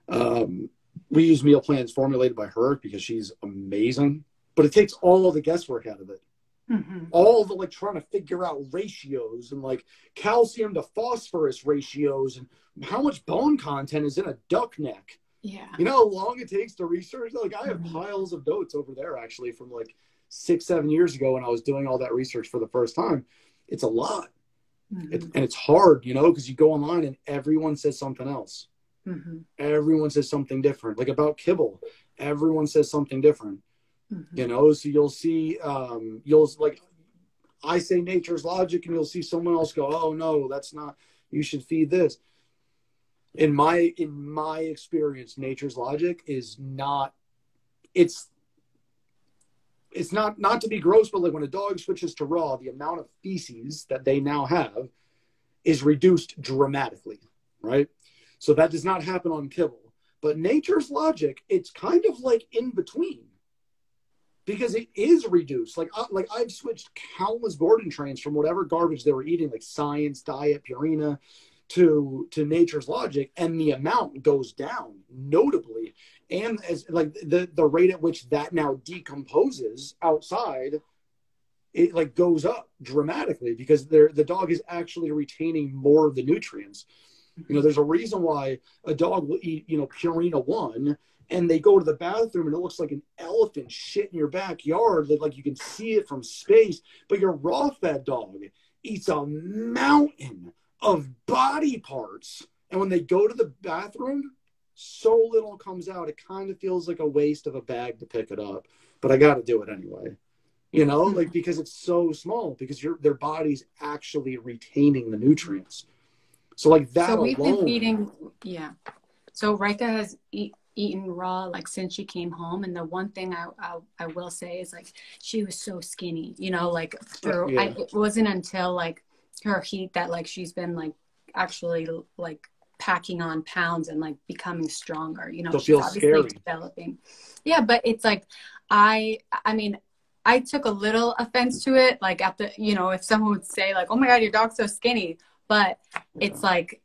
Um, we use meal plans formulated by her because she's amazing, but it takes all the guesswork out of it Mhm. all the like trying to figure out ratios and like calcium to phosphorus ratios and how much bone content is in a duck neck. Yeah. You know how long it takes to research? Like I have Mhm. piles of notes over there actually from like six, seven years ago when I was doing all that research for the first time. It's a lot. Mhm. It, and it's hard, you know, because you go online and everyone says something else. Mhm. Everyone says something different. Like about kibble, everyone says something different. Mhm. You know, so you'll see, um, you'll like, I say nature's logic, and you'll see someone else go, "Oh no, that's not. You should feed this." In my in my experience, nature's logic is not. It's it's not not to be gross, but like when a dog switches to raw, the amount of feces that they now have is reduced dramatically, right? So that does not happen on kibble. But nature's logic, it's kind of like in between because it is reduced. Like, I, like I've switched countless board and trains from whatever garbage they were eating, like Science Diet, Purina, to to Nature's Logic, and the amount goes down notably. And as like the the rate at which that now decomposes outside, it like goes up dramatically because the dog is actually retaining more of the nutrients. You know, there's a reason why a dog will eat, you know, Purina One and they go to the bathroom and it looks like an elephant shit in your backyard that like you can see it from space. But your raw fed dog eats a mountain of body parts and when they go to the bathroom so little comes out. It kind of feels like a waste of a bag to pick it up but i got to do it anyway. You know like because it's so small because your their body's actually retaining the nutrients so like that so we've alone, been feeding yeah so Rika has eat, eaten raw like since she came home and the one thing I, I i will say is like she was so skinny you know like through yeah. I, it wasn't until like her heat that like she's been like actually like packing on pounds and like becoming stronger you know Still she's obviously scary. developing yeah but it's like i i mean i took a little offense to it like at the you know if someone would say like oh my god your dog's so skinny but it's like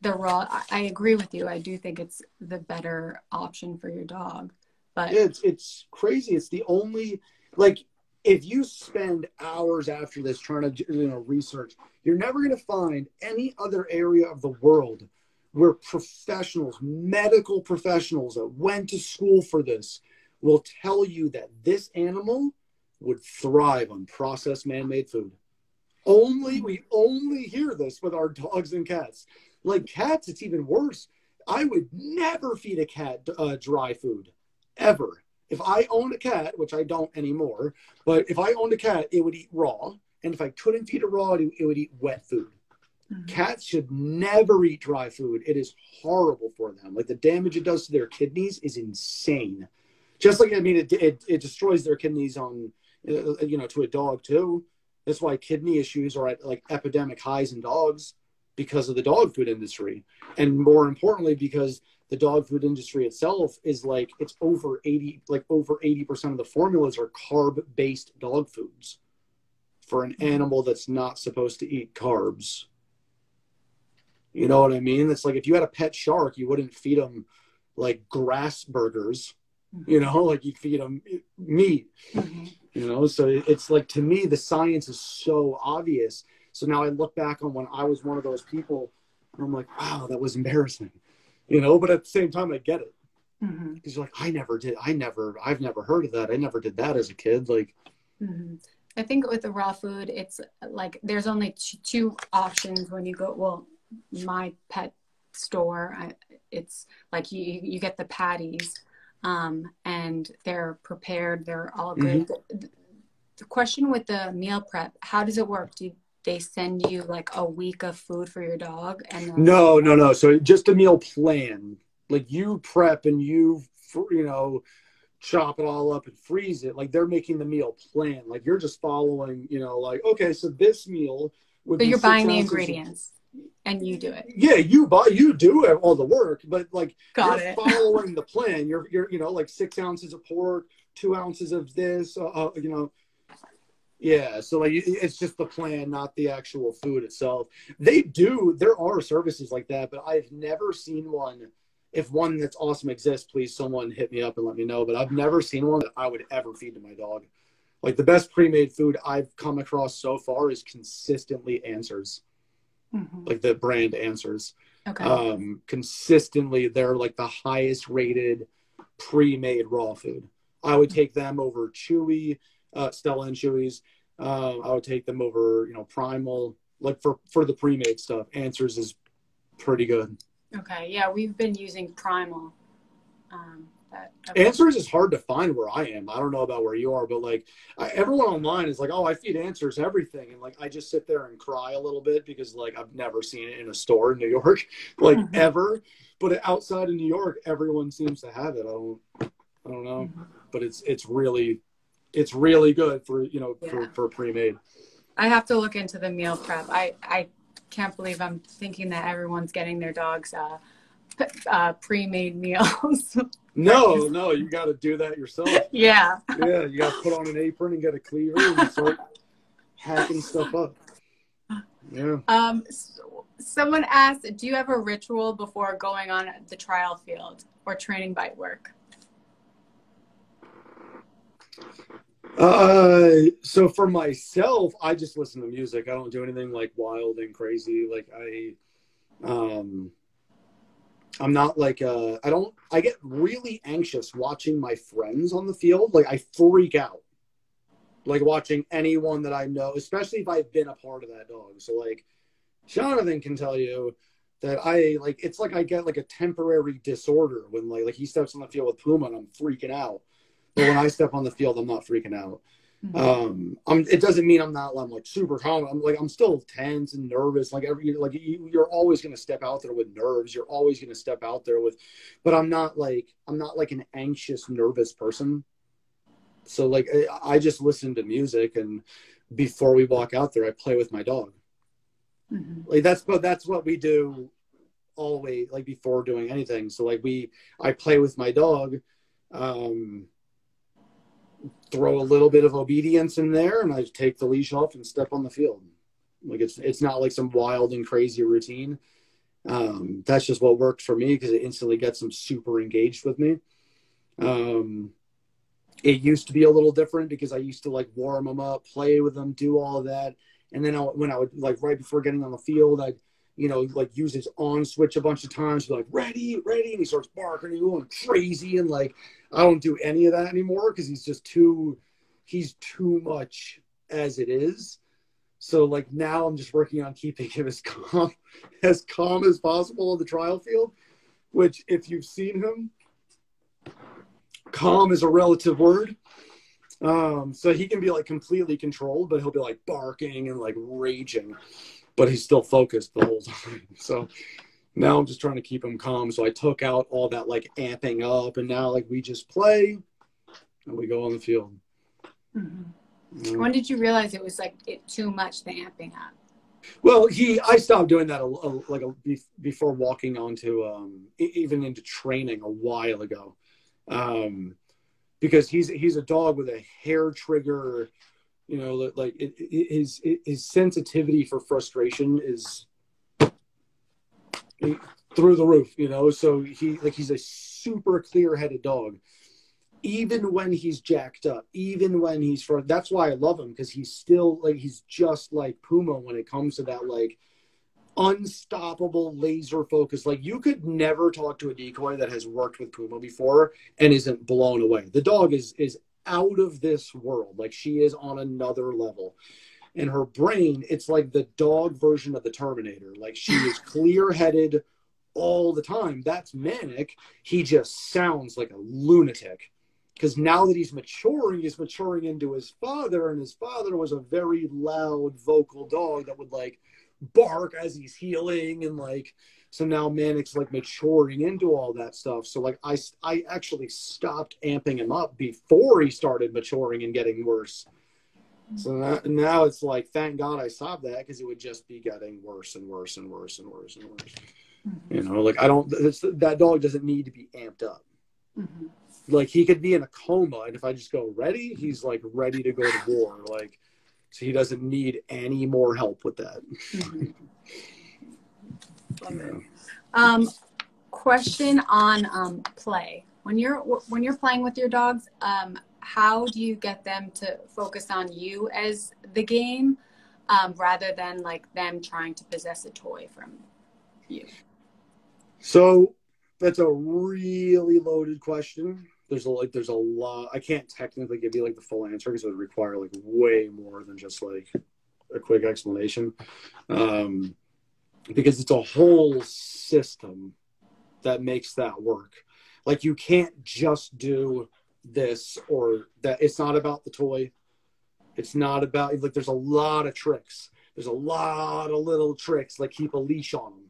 the raw I, agree with you i do think it's the better option for your dog but it's it's crazy. It's the only like if you spend hours after this trying to you know research, you're never going to find any other area of the world where professionals, medical professionals that went to school for this, will tell you that this animal would thrive on processed man-made food. Only we only hear this with our dogs and cats. Like cats, it's even worse. I would never feed a cat uh, dry food ever. If I owned a cat, which I don't anymore, but if I owned a cat, it would eat raw. And if I couldn't feed it raw, it, it would eat wet food. Mhm. Cats should never eat dry food. It is horrible for them. Like the damage it does to their kidneys is insane. Just like I mean, it it, it destroys their kidneys on uh, you know to a dog too. That's why kidney issues are at like epidemic highs in dogs because of the dog food industry, and more importantly because the dog food industry itself is like it's over 80 like over 80% of the formulas are carb based dog foods for an animal that's not supposed to eat carbs. You know what i mean? It's like if you had a pet shark you wouldn't feed them like grass burgers you know like you feed them meat Mhm. you know so it's like to me the science is so obvious so now i look back on when i was one of those people and i'm like wow that was embarrassing you know but at the same time i get it because you're like i never did i never i've never heard of that i never did that as a kid like hmm I think with the raw food, it's like there's only t- two options when you go. Well, my pet store, I, it's like you you get the patties, um, and they're prepared. They're all good. The, the question with the meal prep, how does it work? Do they send you like a week of food for your dog? And no no no so just a meal plan like you prep and you you know chop it all up and freeze it like they're making the meal plan like you're just following you know like okay so this meal would so be you're buying the ingredients, and you do it. yeah you buy you do all the work but like Got you're it. following the plan. You're you're you know like six ounces of pork two ounces of this uh, uh, you know. Yeah so like it's just the plan not the actual food itself. They do there are services like that but i've never seen one. If one that's awesome exists please someone hit me up and let me know but i've never seen one that i would ever feed to my dog. Like the best pre-made food i've come across so far is consistently answers mm-hmm. like the brand answers. Okay. Um, consistently, they're like the highest rated pre-made raw food. I would take them over Chewy, uh, Stella and Chewy's. Uh, I would take them over, you know, Primal. Like for for the pre-made stuff, Answers is pretty good. Okay, yeah, we've been using Primal. Um, that, okay. Answers is hard to find where I am. I don't know about where you are, but like I, everyone online is like, "Oh, I feed Answers everything," and like I just sit there and cry a little bit because like I've never seen it in a store in New York, like mm-hmm. ever. But outside of New York, everyone seems to have it. I don't, I don't know, mm-hmm. but it's it's really, it's really good for you know yeah. for, for pre-made. I have to look into the meal prep. I I can't believe I'm thinking that everyone's getting their dogs uh, uh, pre-made meals. no, no, you got to do that yourself. Yeah. Yeah, you got to put on an apron and get a cleaver and start hacking stuff up. Yeah. Um, someone asked, do you have a ritual before going on the trial field or training bite work? Uh, so for myself, I just listen to music. I don't do anything like wild and crazy. Like I, um, I'm not like uh, I don't. I get really anxious watching my friends on the field. Like I freak out, like watching anyone that I know, especially if I've been a part of that dog. So like, Jonathan can tell you that I like. It's like I get like a temporary disorder when like like he steps on the field with Puma and I'm freaking out. But when I step on the field, I'm not freaking out. Mm-hmm. Um, I'm, it doesn't mean I'm not. I'm like super calm. I'm like I'm still tense and nervous. Like every like you, you're always going to step out there with nerves. You're always going to step out there with, but I'm not like I'm not like an anxious, nervous person. So like I, I just listen to music and before we walk out there, I play with my dog. Mm-hmm. Like that's but that's what we do always like before doing anything. So like we I play with my dog. Um, throw a little bit of obedience in there and I take the leash off and step on the field. Like it's it's not like some wild and crazy routine. Um, that's just what worked for me because it instantly gets them super engaged with me. Um, it used to be a little different because I used to like warm them up, play with them, do all of that, and then I, when I would like right before getting on the field, I'd you know, like use his on switch a bunch of times, be like, ready, ready. And he starts barking and going crazy. And like, I don't do any of that anymore because he's just too, he's too much as it is. So like now I'm just working on keeping him as calm, as calm as possible on the trial field, which if you've seen him, calm is a relative word. Um, so he can be like completely controlled, but he'll be like barking and like raging but he's still focused the whole time. So now I'm just trying to keep him calm. So I took out all that like amping up, and now like we just play and we go on the field. Mm-hmm. When did you realize it was like it, too much the amping up? Well, he I stopped doing that a, a, like a, before walking onto um, even into training a while ago, um, because he's he's a dog with a hair trigger you know like it, it, his his sensitivity for frustration is through the roof you know? So he like he's a super clear-headed dog. Even when he's jacked up even when he's for that's why i love him because he's still like he's just like puma when it comes to that like unstoppable laser focus. Like you could never talk to a decoy that has worked with puma before and isn't blown away. The dog is is out of this world. Like she is on another level. And her brain, it's like the dog version of the Terminator. Like she is clear headed all the time. That's manic. He just sounds like a lunatic. Because now that he's maturing, he's maturing into his father, and his father was a very loud, vocal dog that would like bark as he's heeling and like so now Manic's like maturing into all that stuff. So like I I actually stopped amping him up before he started maturing and getting worse. So now, now it's like thank God I stopped that because it would just be getting worse and worse and worse and worse and worse. Mm-hmm. You know, like I don't that dog doesn't need to be amped up. Mm-hmm. Like he could be in a coma, and if I just go ready, he's like ready to go to war. Like so he doesn't need any more help with that. Mm-hmm. Um, question on um, play. When you're when you're playing with your dogs, um, how do you get them to focus on you as the game? um, rather than like them trying to possess a toy from you? So that's a really loaded question. There's a like there's a lot. I can't technically give you like the full answer because it would require like way more than just like a quick explanation. Um, because it's a whole system that makes that work. Like you can't just do this or that. It's not about the toy. It's not about like there's a lot of tricks. There's a lot of little tricks like keep a leash on them.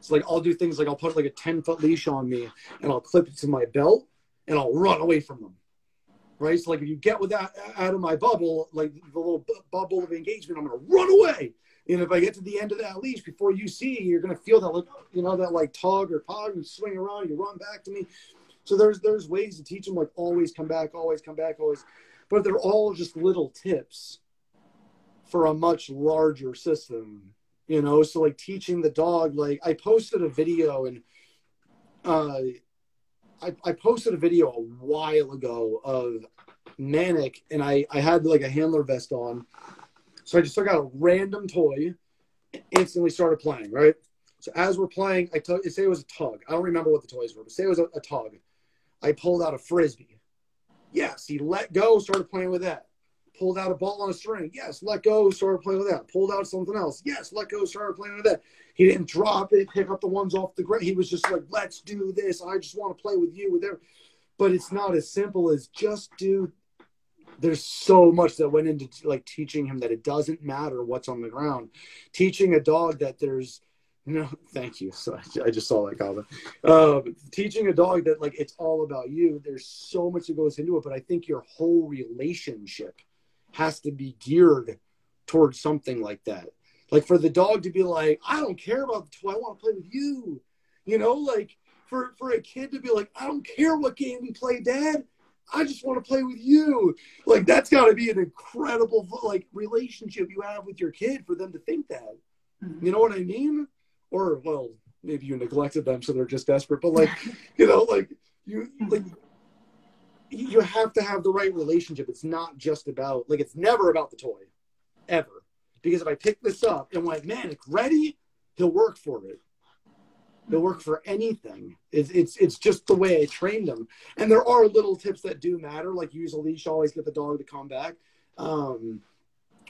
So like I'll do things like I'll put like a 10 foot leash on me and I'll clip it to my belt and I'll run away from them. Right. So like if you get with that out of my bubble, like the little bubble of engagement, I'm gonna run away. And if I get to the end of that leash before you see, you're gonna feel that like you know that like tug or pog, you swing around, you run back to me. So there's there's ways to teach them like always come back, always come back, always but they're all just little tips for a much larger system you know so like teaching the dog like i posted a video and uh I, I posted a video a while ago of manic and i i had like a handler vest on so i just took out a random toy and instantly started playing right so as we're playing i took say it was a tug i don't remember what the toys were but say it was a, a tug i pulled out a frisbee Yes, he let go, started playing with that. Pulled out a ball on a string. Yes, let go, started playing with that. Pulled out something else. Yes, let go, started playing with that. He didn't drop it, pick up the ones off the ground. He was just like, let's do this. I just want to play with you. With. But it's not as simple as just do. There's so much that went into like teaching him that it doesn't matter what's on the ground. Teaching a dog that there's no, thank you. So I just saw that comment. Uh, teaching a dog that like it's all about you. There's so much that goes into it, but I think your whole relationship has to be geared towards something like that. Like for the dog to be like, I don't care about the toy. I want to play with you. You know, like for for a kid to be like, I don't care what game we play, Dad. I just want to play with you. Like that's got to be an incredible like relationship you have with your kid for them to think that. Mm-hmm. You know what I mean? or well, maybe you neglected them, so they're just desperate. But like, you know, like you like you have to have the right relationship. It's not just about like it's never about the toy, ever. Because if I pick this up and went, man, it's ready, he'll work for it. He'll work for anything. It's, it's it's just the way I trained them. And there are little tips that do matter, like use a leash, always get the dog to come back, um,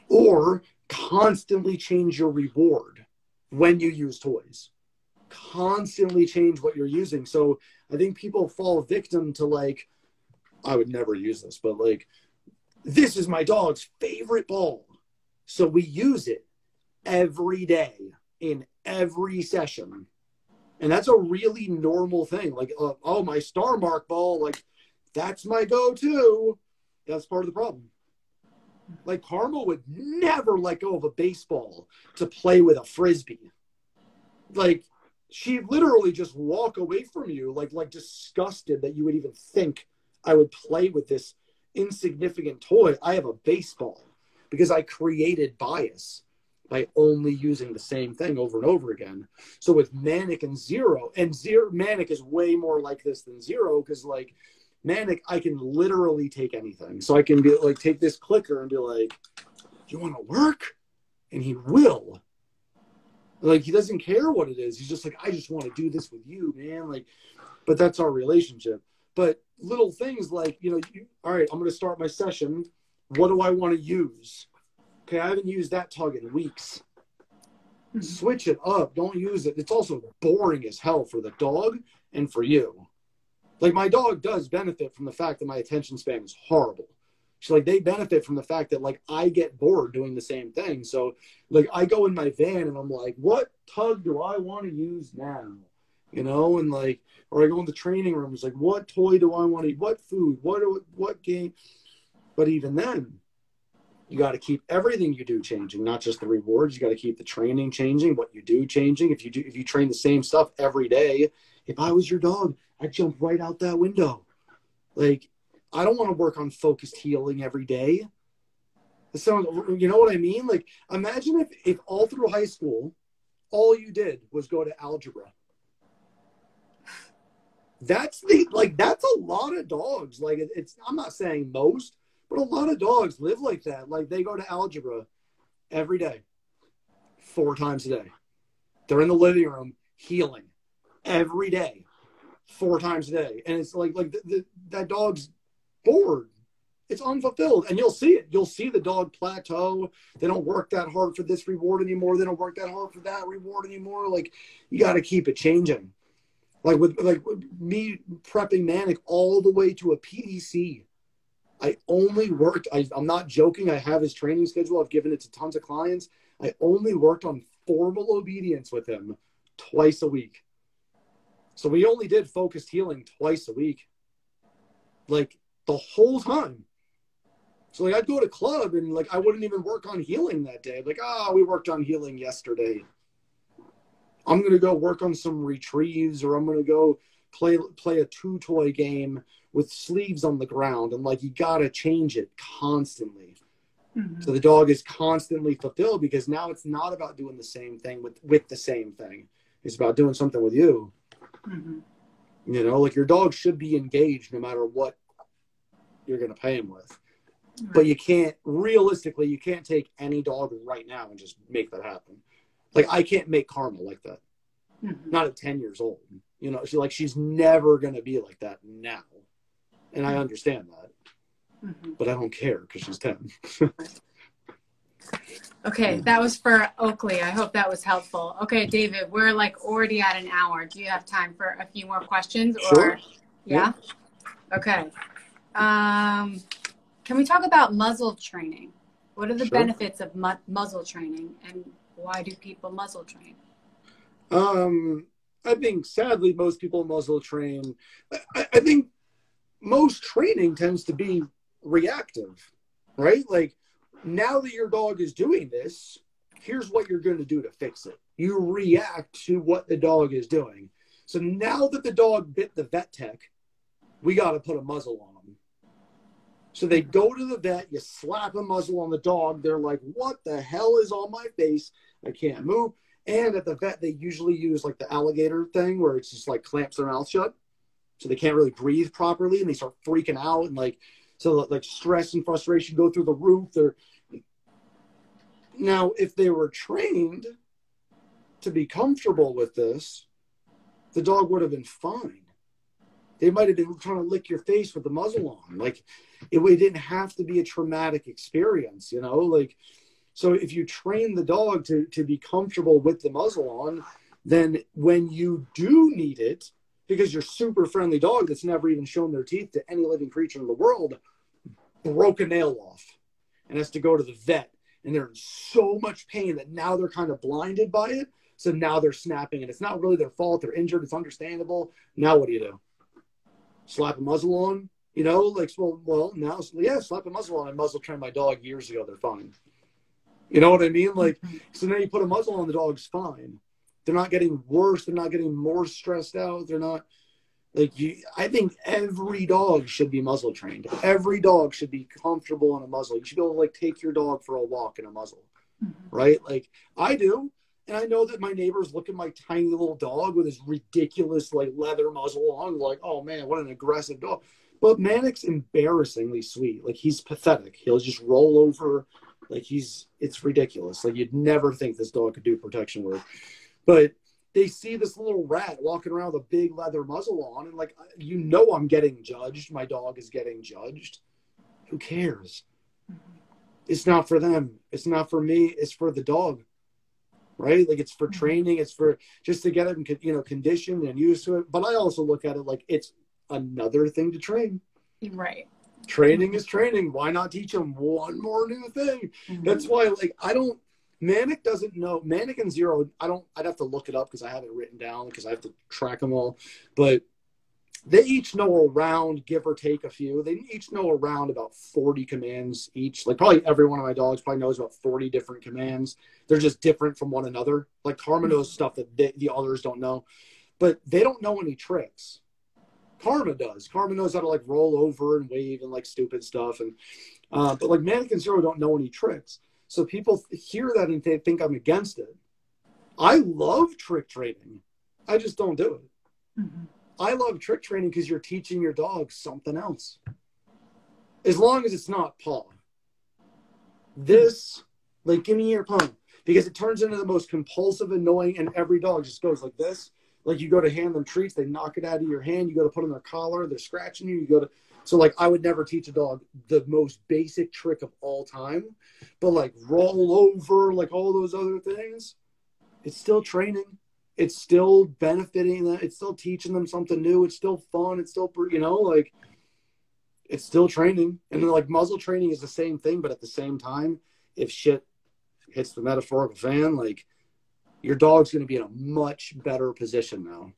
or constantly change your reward when you use toys. Constantly change what you're using. So I think people fall victim to like, I would never use this, but like, this is my dog's favorite ball. So we use it every day in every session. And that's a really normal thing. Like, uh, oh, my Starmark ball, like, that's my go to. That's part of the problem. Like Karma would never let go of a baseball to play with a frisbee. Like she literally just walk away from you, like like disgusted that you would even think I would play with this insignificant toy. I have a baseball because I created bias by only using the same thing over and over again. So with Manic and Zero, and Zero Manic is way more like this than Zero because like Manic, I can literally take anything. So I can be like, take this clicker and be like, you want to work? And he will. Like, he doesn't care what it is. He's just like, I just want to do this with you, man. Like, but that's our relationship. But little things like, you know, you, all right, I'm going to start my session. What do I want to use? Okay, I haven't used that tug in weeks. Mm-hmm. Switch it up. Don't use it. It's also boring as hell for the dog and for you. Like my dog does benefit from the fact that my attention span is horrible. She's like they benefit from the fact that like I get bored doing the same thing. So like I go in my van and I'm like, what tug do I want to use now? You know, and like, or I go in the training room. It's like, what toy do I want to eat? What food? What what game? But even then, you got to keep everything you do changing, not just the rewards. You got to keep the training changing, what you do changing. If you do, if you train the same stuff every day, if I was your dog, i'd jump right out that window. Like, I don't want to work on focused heeling every day. So, you know what I mean? Like, imagine if, if all through high school, all you did was go to algebra. That's the like that's a lot of dogs. Like it's I'm not saying most, but a lot of dogs live like that. Like they go to algebra every day, four times a day. They're in the living room heeling every day, four times a day, and it's like like the, the, that dog's bored. It's unfulfilled, and you'll see it. You'll see the dog plateau. They don't work that hard for this reward anymore. They don't work that hard for that reward anymore. Like you got to keep it changing. Like with like with me prepping Manic all the way to a PDC. I only worked. I, I'm not joking. I have his training schedule. I've given it to tons of clients. I only worked on formal obedience with him twice a week. So we only did focused heeling twice a week, like the whole time. So like I'd go to club and like I wouldn't even work on heeling that day. Like ah, oh, we worked on heeling yesterday. I'm gonna go work on some retrieves, or I'm gonna go play play a two toy game with sleeves on the ground. And like you gotta change it constantly. Mm-hmm. So the dog is constantly fulfilled because now it's not about doing the same thing with with the same thing. It's about doing something with you. Mm-hmm. You know, like your dog should be engaged no matter what you're going to pay him with. Right. But you can't realistically, you can't take any dog right now and just make that happen. Like I can't make Karma like that. Mm-hmm. Not at 10 years old. You know, she's like she's never going to be like that now. And I understand that. Mm-hmm. But I don't care because she's 10. Okay, that was for Oakley. I hope that was helpful. Okay, David, we're like already at an hour. Do you have time for a few more questions? Or sure. yeah? yeah. Okay. Um, can we talk about muzzle training? What are the sure. benefits of mu- muzzle training, and why do people muzzle train? Um, I think sadly most people muzzle train. I, I think most training tends to be reactive, right? Like now that your dog is doing this, here's what you're going to do to fix it. You react to what the dog is doing. So now that the dog bit the vet tech, we got to put a muzzle on. So they go to the vet, you slap a muzzle on the dog. They're like, what the hell is on my face? I can't move. And at the vet, they usually use like the alligator thing where it's just like clamps their mouth shut. So they can't really breathe properly and they start freaking out and like, so like stress and frustration go through the roof. They're now, if they were trained to be comfortable with this, the dog would have been fine. They might have been trying to lick your face with the muzzle on. Like it, it didn't have to be a traumatic experience, you know? Like, so if you train the dog to, to be comfortable with the muzzle on, then when you do need it, because your super friendly dog that's never even shown their teeth to any living creature in the world broke a nail off and has to go to the vet and they're in so much pain that now they're kind of blinded by it. So now they're snapping, and it's not really their fault. They're injured. It's understandable. Now what do you do? Slap a muzzle on? You know, like well, well now yeah, slap a muzzle on. I muzzle trained my dog years ago. They're fine. You know what I mean? Like so now you put a muzzle on the dog's fine. They're not getting worse. They're not getting more stressed out. They're not like you, I think every dog should be muzzle trained. Every dog should be comfortable in a muzzle. You should be able to like take your dog for a walk in a muzzle, mm-hmm. right? Like I do, and I know that my neighbors look at my tiny little dog with his ridiculous like leather muzzle on, like, oh man, what an aggressive dog. But Manic's embarrassingly sweet. Like he's pathetic. He'll just roll over, like he's it's ridiculous. Like you'd never think this dog could do protection work, but they see this little rat walking around with a big leather muzzle on, and like, you know, I'm getting judged. My dog is getting judged. Who cares? It's not for them. It's not for me. It's for the dog, right? Like, it's for mm-hmm. training. It's for just to get them, you know, conditioned and used to it. But I also look at it like it's another thing to train. Right. Training is training. Why not teach them one more new thing? Mm-hmm. That's why, like, I don't Manic doesn't know. Manic and Zero, I don't. I'd have to look it up because I have it written down because I have to track them all. But they each know around, give or take a few. They each know around about forty commands each. Like probably every one of my dogs probably knows about forty different commands. They're just different from one another. Like Karma knows stuff that they, the others don't know, but they don't know any tricks. Karma does. Karma knows how to like roll over and wave and like stupid stuff. And uh, but like and Zero don't know any tricks. So people hear that and they think I'm against it. I love trick training. I just don't do it. Mm-hmm. I love trick training because you're teaching your dog something else. As long as it's not paw. This Like, give me your palm. Because it turns into the most compulsive, annoying, and every dog just goes like this. Like you go to hand them treats, they knock it out of your hand. You go to put on their collar, they're scratching you. You go to so like I would never teach a dog the most basic trick of all time, but like roll over, like all those other things, it's still training. It's still benefiting them. It's still teaching them something new. It's still fun. It's still you know like it's still training. And then like muzzle training is the same thing, but at the same time, if shit hits the metaphorical fan, like your dog's going to be in a much better position now.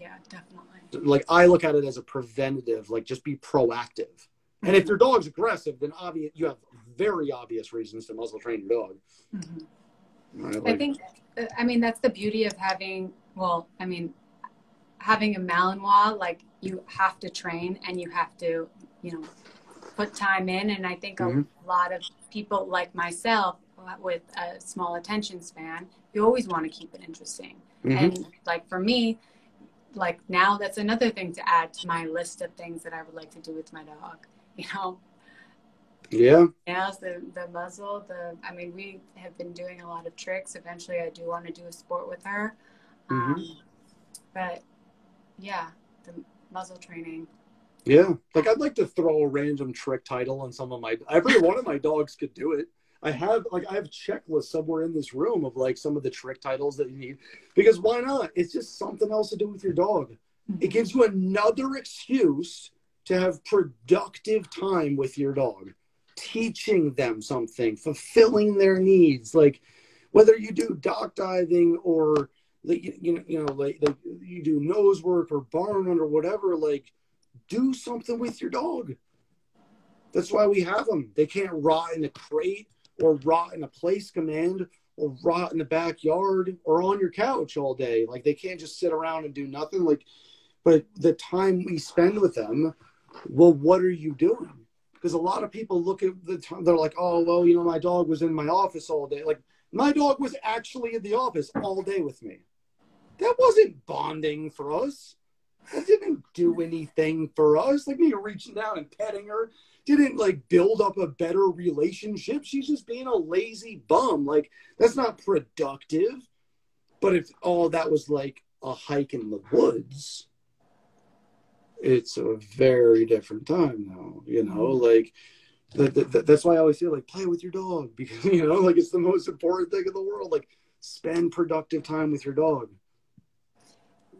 Yeah, definitely. Like I look at it as a preventative, like just be proactive. And if your dog's aggressive, then obvious you have very obvious reasons to muzzle train your dog. Mm-hmm. Right, like, I think, uh, I mean, that's the beauty of having. Well, I mean, having a Malinois, like you have to train and you have to, you know, put time in. And I think mm-hmm. a lot of people like myself with a small attention span, you always want to keep it interesting. Mm-hmm. And like for me, like now that's another thing to add to my list of things that I would like to do with my dog. You know. Yeah. Yeah, the the muzzle, the I mean, we have been doing a lot of tricks. Eventually, I do want to do a sport with her. Mm-hmm. Um, but yeah, the muzzle training. Yeah, like I'd like to throw a random trick title on some of my. Every one of my dogs could do it. I have like I have checklists somewhere in this room of like some of the trick titles that you need because why not? It's just something else to do with your dog. Mm-hmm. It gives you another excuse to have productive time with your dog, teaching them something, fulfilling their needs. Like whether you do dock diving or like you know, you know, like, like you do nose work or barn or whatever, like do something with your dog. That's why we have them. They can't rot in a crate or rot in a place command or rot in the backyard or on your couch all day. Like they can't just sit around and do nothing. Like, but the time we spend with them, well, what are you doing? Because a lot of people look at the time, they're like, oh, well, you know, my dog was in my office all day. Like, my dog was actually in the office all day with me. That wasn't bonding for us. That didn't do anything for us. Like me reaching down and petting her didn't like build up a better relationship. She's just being a lazy bum. Like that's not productive. But if all that was like a hike in the woods, it's a very different time now. You know, mm-hmm. like that, that, that's why I always say like play with your dog because you know like it's the most important thing in the world. Like spend productive time with your dog.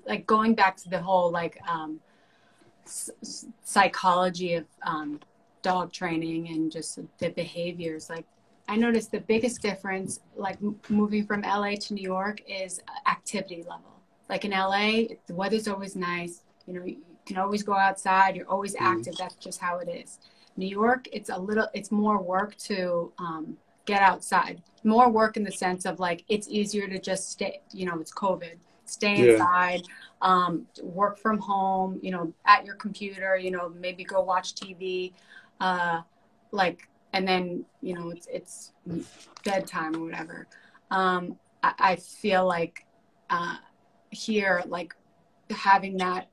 Like going back to the whole like um, psychology of um, dog training and just the behaviors like i noticed the biggest difference like moving from la to new york is activity level like in la the weather's always nice you know you can always go outside you're always mm-hmm. active that's just how it is new york it's a little it's more work to um, get outside more work in the sense of like it's easier to just stay you know it's covid stay yeah. inside um, work from home you know at your computer you know maybe go watch tv uh, like, and then you know it's it's bedtime or whatever. Um, I, I feel like uh, here, like having that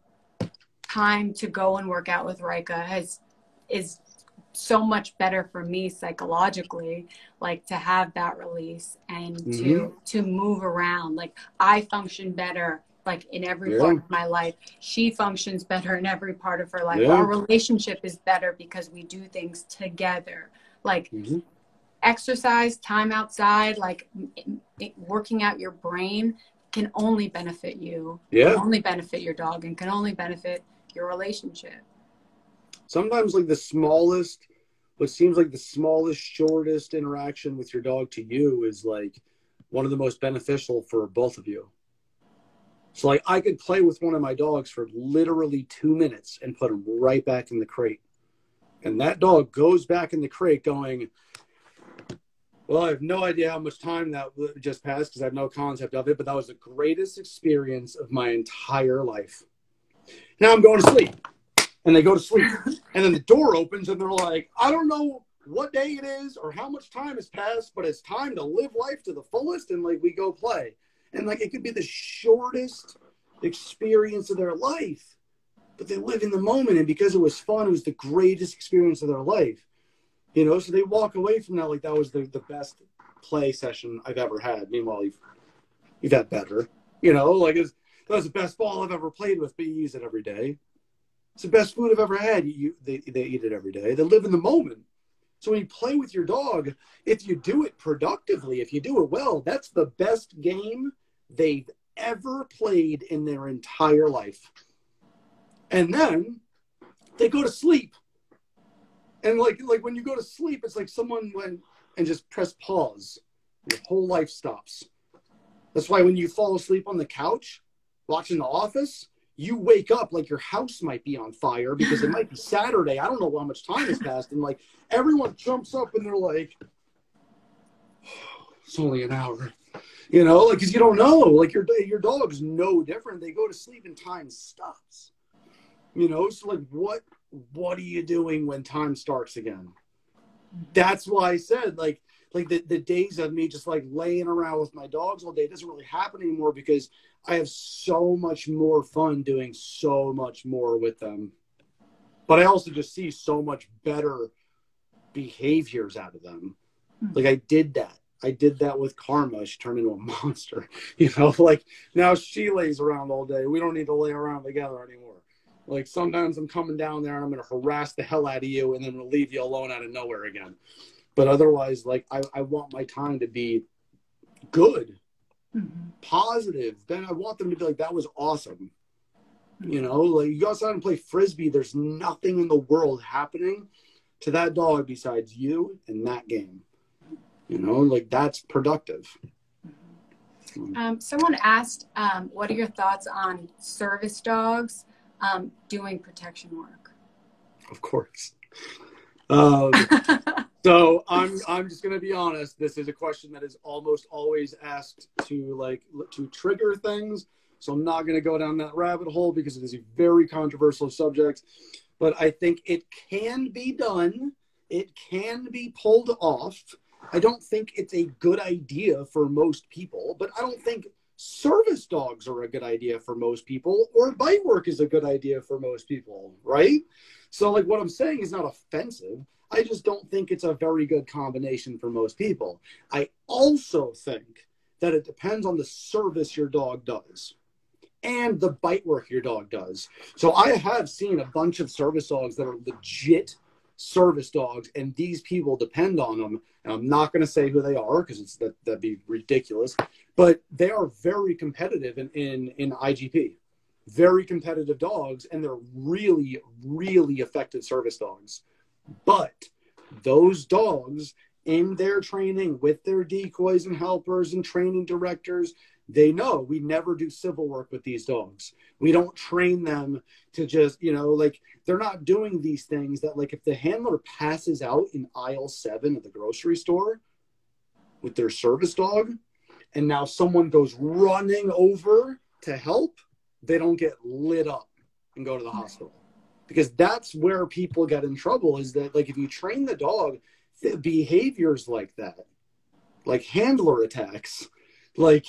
time to go and work out with Rika has is so much better for me psychologically like to have that release and mm-hmm. to to move around like i function better like in every yeah. part of my life. She functions better in every part of her life. Yeah. Our relationship is better because we do things together. Like mm-hmm. exercise, time outside, like working out your brain can only benefit you. Yeah. Can only benefit your dog and can only benefit your relationship. Sometimes like the smallest what seems like the smallest, shortest interaction with your dog to you is like one of the most beneficial for both of you. So like I could play with one of my dogs for literally two minutes and put him right back in the crate. And that dog goes back in the crate going, well, I have no idea how much time that just passed because I have no concept of it, but that was the greatest experience of my entire life. Now I'm going to sleep. And they go to sleep. And then the door opens and they're like, I don't know what day it is or how much time has passed, but it's time to live life to the fullest. And like we go play and like it could be the shortest experience of their life but they live in the moment and because it was fun it was the greatest experience of their life You know, so they walk away from that like that was the, the best play session I've ever had. Meanwhile, you've, you've had better. You know, like it's, that was the best ball I've ever played with, but you use it every day. It's the best food I've ever had. You, they, they eat it every day. They live in the moment. So when you play with your dog, if you do it productively, if you do it well, that's the best game they've ever played in their entire life. And then they go to sleep. And like like when you go to sleep, it's like someone went and just press pause. Your whole life stops. That's why when you fall asleep on the couch watching The Office, you wake up like your house might be on fire because it might be Saturday. I don't know how much time has passed. And like everyone jumps up and they're like, oh, it's only an hour. You know, like, cause you don't know, like your, your dog's no different. They go to sleep and time stops, you know? So like, what, what are you doing when time starts again? That's why I said like, like the, the days of me just like laying around with my dogs all day doesn't really happen anymore because I have so much more fun doing so much more with them. But I also just see so much better behaviors out of them. Hmm. Like I did that. I did that with Karma. She turned into a monster. You know, like now she lays around all day. We don't need to lay around together anymore. Like sometimes I'm coming down there and I'm going to harass the hell out of you and then we'll leave you alone out of nowhere again. But otherwise, like I, I want my time to be good, mm-hmm. positive. Then I want them to be like, that was awesome. You know, like you go outside and play frisbee. There's nothing in the world happening to that dog besides you and that game. You know, like that's productive. Um, someone asked, um, "What are your thoughts on service dogs um, doing protection work?" Of course. Um, so I'm I'm just gonna be honest. This is a question that is almost always asked to like to trigger things. So I'm not gonna go down that rabbit hole because it is a very controversial subject. But I think it can be done. It can be pulled off. I don't think it's a good idea for most people, but I don't think service dogs are a good idea for most people or bite work is a good idea for most people, right? So like what I'm saying is not offensive. I just don't think it's a very good combination for most people. I also think that it depends on the service your dog does and the bite work your dog does. So I have seen a bunch of service dogs that are legit service dogs, and these people depend on them. And I'm not going to say who they are because it's that that'd be ridiculous. But they are very competitive in, in in IGP, very competitive dogs, and they're really really effective service dogs. But those dogs in their training with their decoys and helpers and training directors, they know we never do civil work with these dogs. We don't train them to just, you know, like they're not doing these things that, like, if the handler passes out in aisle seven of the grocery store with their service dog, and now someone goes running over to help, they don't get lit up and go to the hospital because that's where people get in trouble is that like if you train the dog the behaviors like that like handler attacks like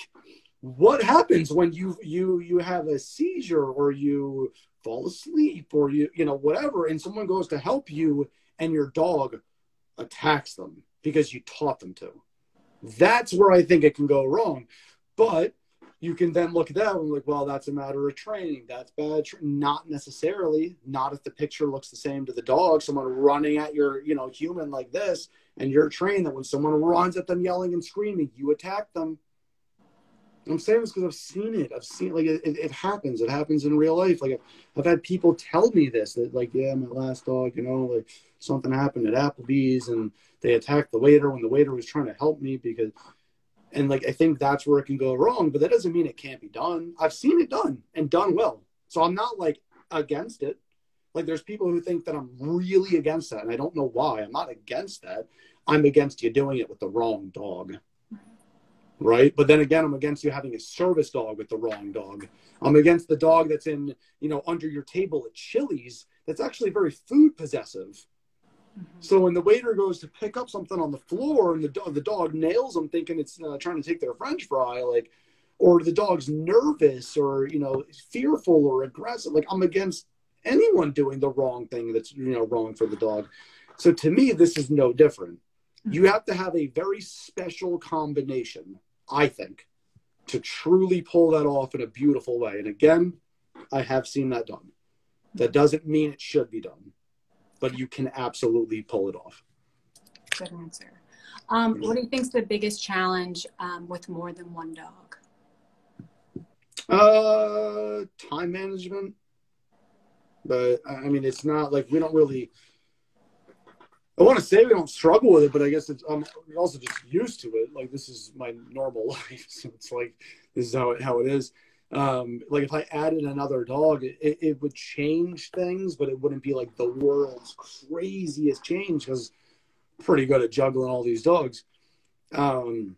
what happens when you you you have a seizure or you fall asleep or you you know whatever and someone goes to help you and your dog attacks them because you taught them to that's where i think it can go wrong but you can then look at that and like, well, that's a matter of training. That's bad. Tra-. Not necessarily. Not if the picture looks the same to the dog. Someone running at your, you know, human like this, and you're trained that when someone runs at them yelling and screaming, you attack them. I'm saying this because I've seen it. I've seen like it, it, happens. It happens in real life. Like I've, I've had people tell me this that like, yeah, my last dog, you know, like something happened at Applebee's and they attacked the waiter when the waiter was trying to help me because and like I think that's where it can go wrong, but that doesn't mean it can't be done. I've seen it done and done well. So I'm not like against it. Like there's people who think that I'm really against that, and I don't know why. I'm not against that. I'm against you doing it with the wrong dog. Right. But then again, I'm against you having a service dog with the wrong dog. I'm against the dog that's in, you know, under your table at Chili's that's actually very food possessive Mm-hmm. So when the waiter goes to pick up something on the floor and the dog, the dog nails them, thinking it's uh, trying to take their French fry, like, or the dog's nervous or you know fearful or aggressive. Like I'm against anyone doing the wrong thing that's you know wrong for the dog. So to me, this is no different. You have to have a very special combination, I think, to truly pull that off in a beautiful way. And again, I have seen that done. That doesn't mean it should be done, but you can absolutely pull it off. Good answer. Um, what do you think is the biggest challenge um, with more than one dog? Uh, time management. But I mean, it's not like we don't really. I want to say we don't struggle with it, but I guess it's I'm also just used to it. Like this is my normal life, so it's like this is how it, how it is. Um, like if I added another dog, it, it would change things, but it wouldn't be like the world's craziest change because pretty good at juggling all these dogs. Um,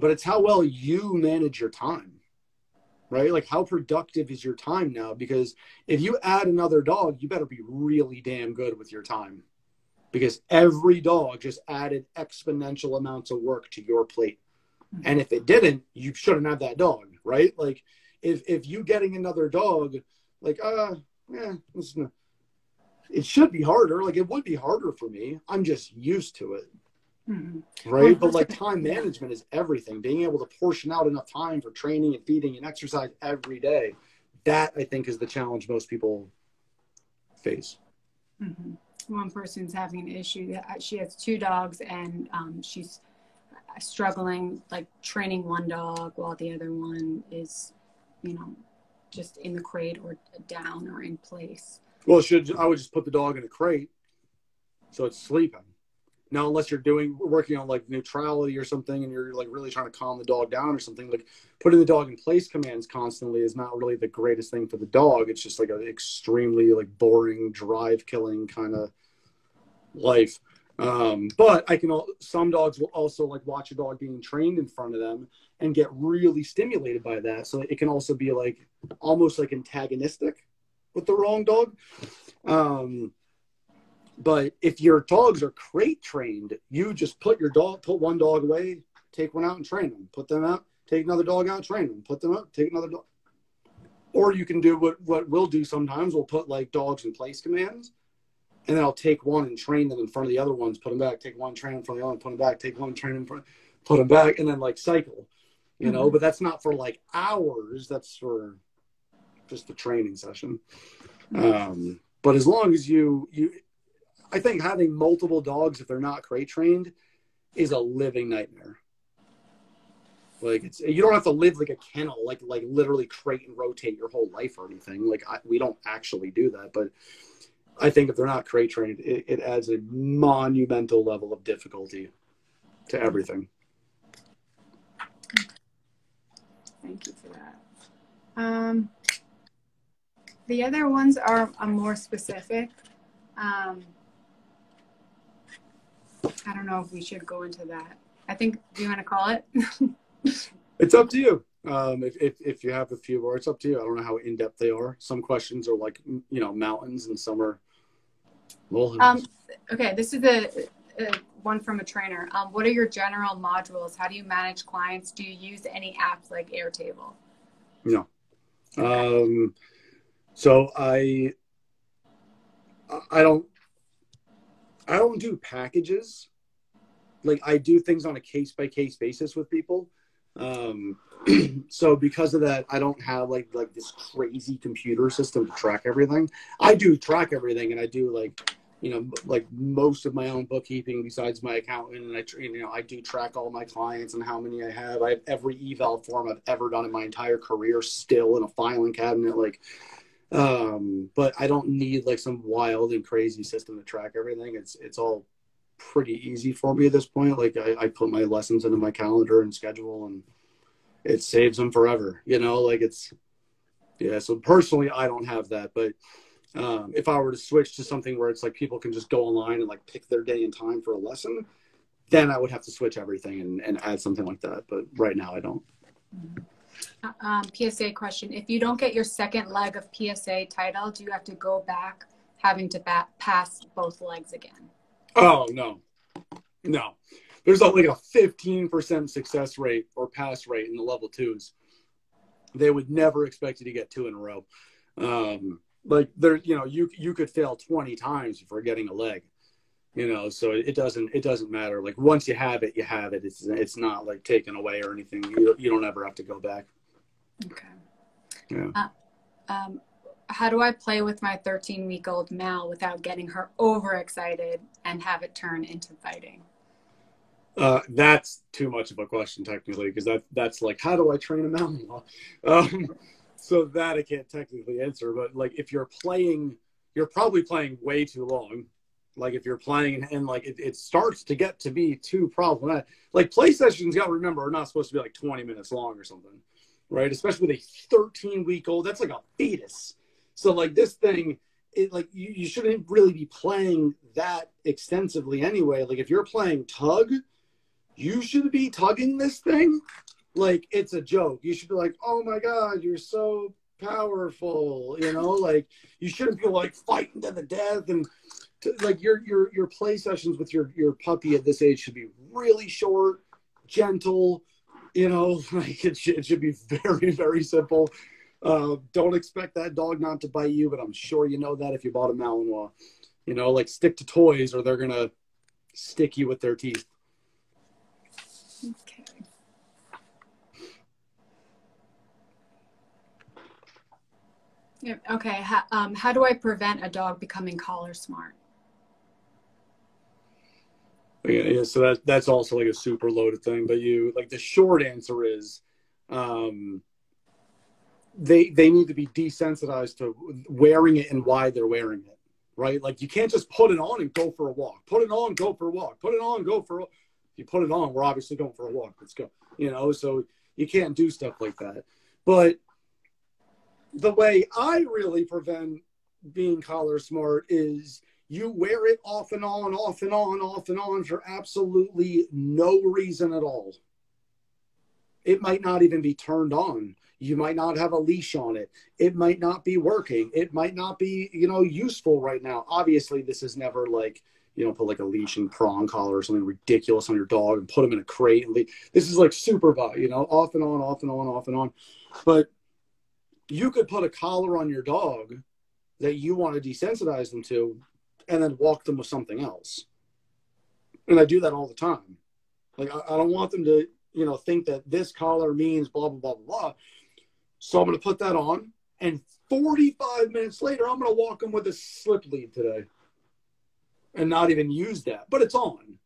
but it's how well you manage your time right? Like, how productive is your time now? Because if you add another dog, you better be really damn good with your time because every dog just added exponential amounts of work to your plate. And if it didn't, you shouldn't have that dog, right? Like, if if you getting another dog, like, uh, yeah, it should be harder. Like, it would be harder for me. I'm just used to it. Mm-hmm. Right. But like time management is everything. Being able to portion out enough time for training and feeding and exercise every day. That I think is the challenge most people face. Mm-hmm. One person's having an issue. She has two dogs and um, she's struggling, like training one dog while the other one is, you know, just in the crate or down or in place. Well, should I would just put the dog in a crate so it's sleeping. Now, unless you're doing working on like neutrality or something, and you're like really trying to calm the dog down or something, like putting the dog in place commands constantly is not really the greatest thing for the dog. It's just like an extremely like boring drive killing kind of life. Um, but I can some dogs will also like watch a dog being trained in front of them and get really stimulated by that. So it can also be like almost like antagonistic with the wrong dog. Um, but if your dogs are crate trained, you just put your dog, put one dog away, take one out and train them. Put them out, take another dog out, train them. Put them up, take another dog. Or you can do what what we'll do sometimes. We'll put like dogs in place commands, and then I'll take one and train them in front of the other ones. Put them back. Take one, train them in front of the other one. Put them back. Take one, train them in front. Put them back, and then like cycle. You know, mm-hmm. but that's not for like hours. That's for just the training session. Um, but as long as you you I think having multiple dogs if they're not crate trained is a living nightmare. Like it's you don't have to live like a kennel, like like literally crate and rotate your whole life or anything. Like I, we don't actually do that, but I think if they're not crate trained, it, it adds a monumental level of difficulty to everything. Thank you for that. Um, the other ones are, are more specific. Um, I don't know if we should go into that. I think, do you want to call it? it's up to you. Um, if, if, if you have a few more, it's up to you. I don't know how in depth they are. Some questions are like, you know, mountains and some are Um, okay, this is a, a, one from a trainer. Um, what are your general modules? How do you manage clients? Do you use any apps like Airtable? No. Um, so I, I don't I don't do packages. Like I do things on a case by case basis with people. Um, so because of that, I don't have like like this crazy computer system to track everything. I do track everything, and I do like you know like most of my own bookkeeping besides my accountant, and I you know I do track all my clients and how many I have. I have every eval form I've ever done in my entire career still in a filing cabinet. Like um, but I don't need like some wild and crazy system to track everything. It's it's all pretty easy for me at this point. Like I, I put my lessons into my calendar and schedule, and it saves them forever. You know, like it's yeah. So personally, I don't have that, but um, if I were to switch to something where it's like people can just go online and like pick their day and time for a lesson, then I would have to switch everything and, and add something like that. But right now, I don't. Mm-hmm um, PSA question. If you don't get your second leg of PSA title, do you have to go back having to bat- pass both legs again? Oh, no. No. There's like a 15% success rate or pass rate in the level twos. They would never expect you to get two in a row. Um, like there, you know, you you could fail 20 times before getting a leg. you know so it, doesn't it doesn't matter. Like once you have it you have it. It's it's not like taken away or anything. You, you don't ever have to go back. Okay. Yeah. Uh, um, how do i play with my 13 week old mal without getting her overexcited and have it turn into fighting? Uh, that's too much of a question technically because that that's like how do I train a mal? Um, so that I can't technically answer. But like if you're playing, you're probably playing way too long. Like if you're playing and, like it, it, starts to get to be too problematic. Like play sessions, got to remember, are not supposed to be like 20 minutes long or something, right? Especially with a 13 week old, that's like a fetus. So like this thing, it like you, you shouldn't really be playing that extensively anyway. Like if you're playing tug, you should be tugging this thing like it's a joke. You should be like, oh my god, you're so powerful. You know, like you shouldn't be like fighting to the death and to, like your your your play sessions with your your puppy at this age should be really short, gentle. You know, like it should, it should be very very simple. Uh, don't expect that dog not to bite you, but I'm sure you know that if you bought a Malinois. You know, like stick to toys or they're gonna stick you with their teeth. Okay. Okay. How, um, how do I prevent a dog becoming collar smart? Yeah, so that that's also like a super loaded thing. But you like the short answer is um, they they need to be desensitized to wearing it and why they're wearing it. Right? Like you can't just put it on and go for a walk. Put it on, go for a walk. Put it on, go for a if you put it on, we're obviously going for a walk. Let's go. You know, so you can't do stuff like that. But the way I really prevent being collar smart is you wear it off and on, off and on, off and on for absolutely no reason at all. It might not even be turned on. You might not have a leash on it. It might not be working. It might not be, you know, useful right now. Obviously, this is never like, you know, put like a leash and prong collar or something ridiculous on your dog and put them in a crate. And leave. This is like super, you know, off and on, off and on, off and on. But you could put a collar on your dog that you want to desensitize them to and then walk them with something else. And I do that all the time. Like, I, I don't want them to, you know, think that this collar means blah, blah, blah, blah, blah. So I'm going to put that on. And 45 minutes later, I'm going to walk them with a slip lead today and not even use that. But it's on.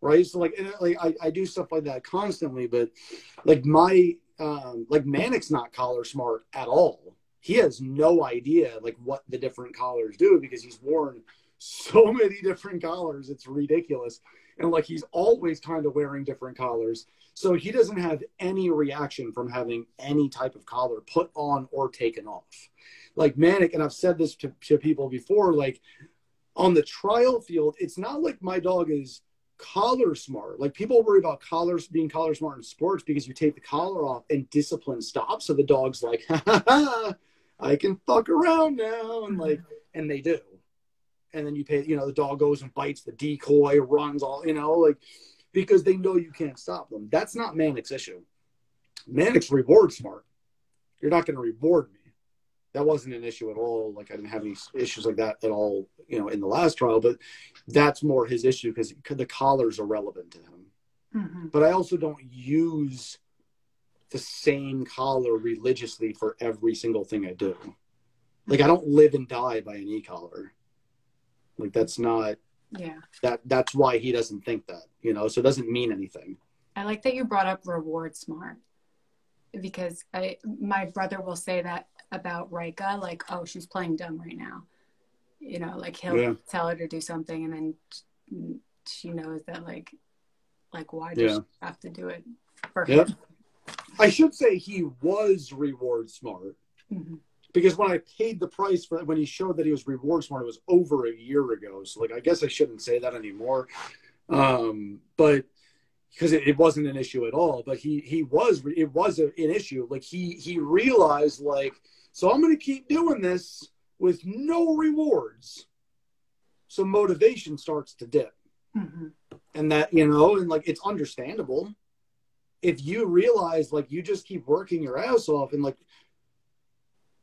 Right. So, like, like I, I do stuff like that constantly. But, like, my um, like Manic's not collar smart at all. He has no idea like what the different collars do because he's worn so many different collars. It's ridiculous. And like he's always kind of wearing different collars. So he doesn't have any reaction from having any type of collar put on or taken off. Like Manic, and I've said this to, to people before, like on the trial field, it's not like my dog is collar smart. Like people worry about collars being collar smart in sports because you take the collar off and discipline stops. So the dog's like, ha, ha, ha, I can fuck around now. And like, mm-hmm. and they do. And then you pay, you know, the dog goes and bites the decoy, runs all, you know, like because they know you can't stop them. That's not Manic's issue. Manic's reward smart. You're not going to reward me that wasn't an issue at all. Like I didn't have any issues like that at all, you know, in the last trial. But that's more his issue because the collars are relevant to him. Mm-hmm. But I also don't use the same collar religiously for every single thing I do. Like I don't live and die by an e-collar. Like that's not. Yeah. That that's why he doesn't think that. You know, so it doesn't mean anything. I like that you brought up reward smart because I my brother will say that about Rika, like, oh, she's playing dumb right now. You know, like he'll yeah. tell her to do something and then she knows that like like why does yeah. she have to do it for yep. him? I should say he was reward smart. Mm-hmm. Because when I paid the price for when he showed that he was reward smart, it was over a year ago. So like I guess I shouldn't say that anymore. Um, but because it, it, wasn't an issue at all. But he he was it was a, an issue. Like he he realized like so I'm going to keep doing this with no rewards. So motivation starts to dip. Mm-hmm. And that you know, and like it's understandable if you realize like you just keep working your ass off and like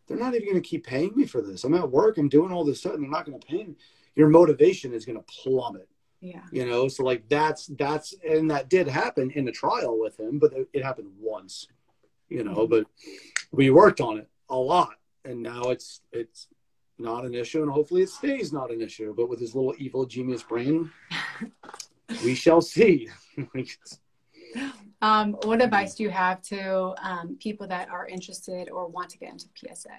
they're not even going to keep paying me for this. I'm at work, I'm doing all this stuff, and they're not going to pay me. your motivation is going to plummet. Yeah. You know, so like that's that's and that did happen in a trial with him, but it happened once. You know, but we worked on it a lot, and now it's it's not an issue, and hopefully it stays not an issue. But with his little evil genius brain, we shall see. um, what advice do you have to um, people that are interested or want to get into PSA?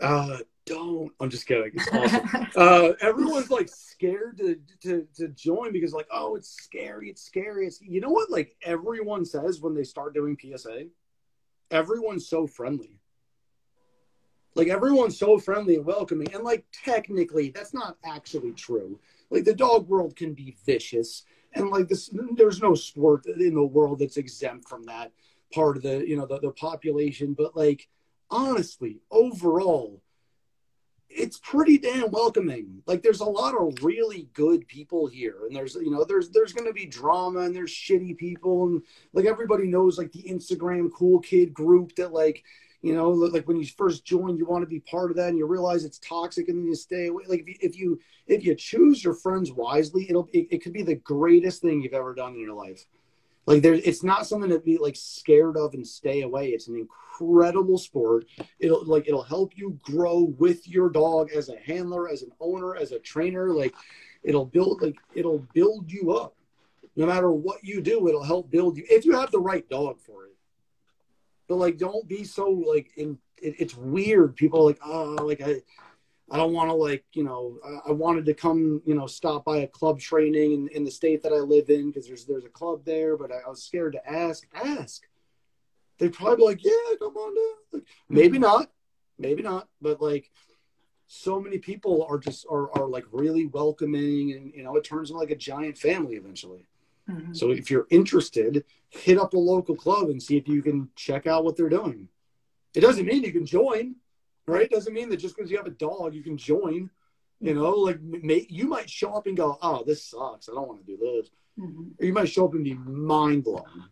Uh, don't. I'm just kidding. It's awesome. uh, everyone's like scared to, to to join because like, oh, it's scary. It's scary. It's you know what? Like everyone says when they start doing PSA, everyone's so friendly. Like everyone's so friendly and welcoming, and like technically, that's not actually true. Like the dog world can be vicious, and like this, there's no sport in the world that's exempt from that part of the you know the, the population. But like honestly, overall, it's pretty damn welcoming. Like there's a lot of really good people here, and there's you know there's there's gonna be drama and there's shitty people, and like everybody knows like the Instagram cool kid group that like you know like when you first join you want to be part of that and you realize it's toxic and then you stay away like if you if you, if you choose your friends wisely it'll it, it could be the greatest thing you've ever done in your life like there it's not something to be like scared of and stay away. It's an incredible sport. It'll like it'll help you grow with your dog as a handler as an owner as a trainer. Like it'll build like it'll build you up. No matter what you do it'll help build you if you have the right dog for it. But like don't be so like in it, it's weird. People like oh like i i don't want to like you know I, I, wanted to come you know stop by a club training in, in the state that i live in because there's there's a club there but I, I, was scared to ask ask. They'd probably be like yeah come on down. Like, maybe not maybe not but like so many people are just are, are like really welcoming and you know it turns into like a giant family eventually. Mm-hmm. So if you're interested, hit up a local club and see if you can check out what they're doing. It doesn't mean you can join, right? Doesn't mean that just because you have a dog, you can join. You know, like may, you might show up and go, "Oh, this sucks. I don't want to do this." Mm-hmm. Or you might show up and be mind blown.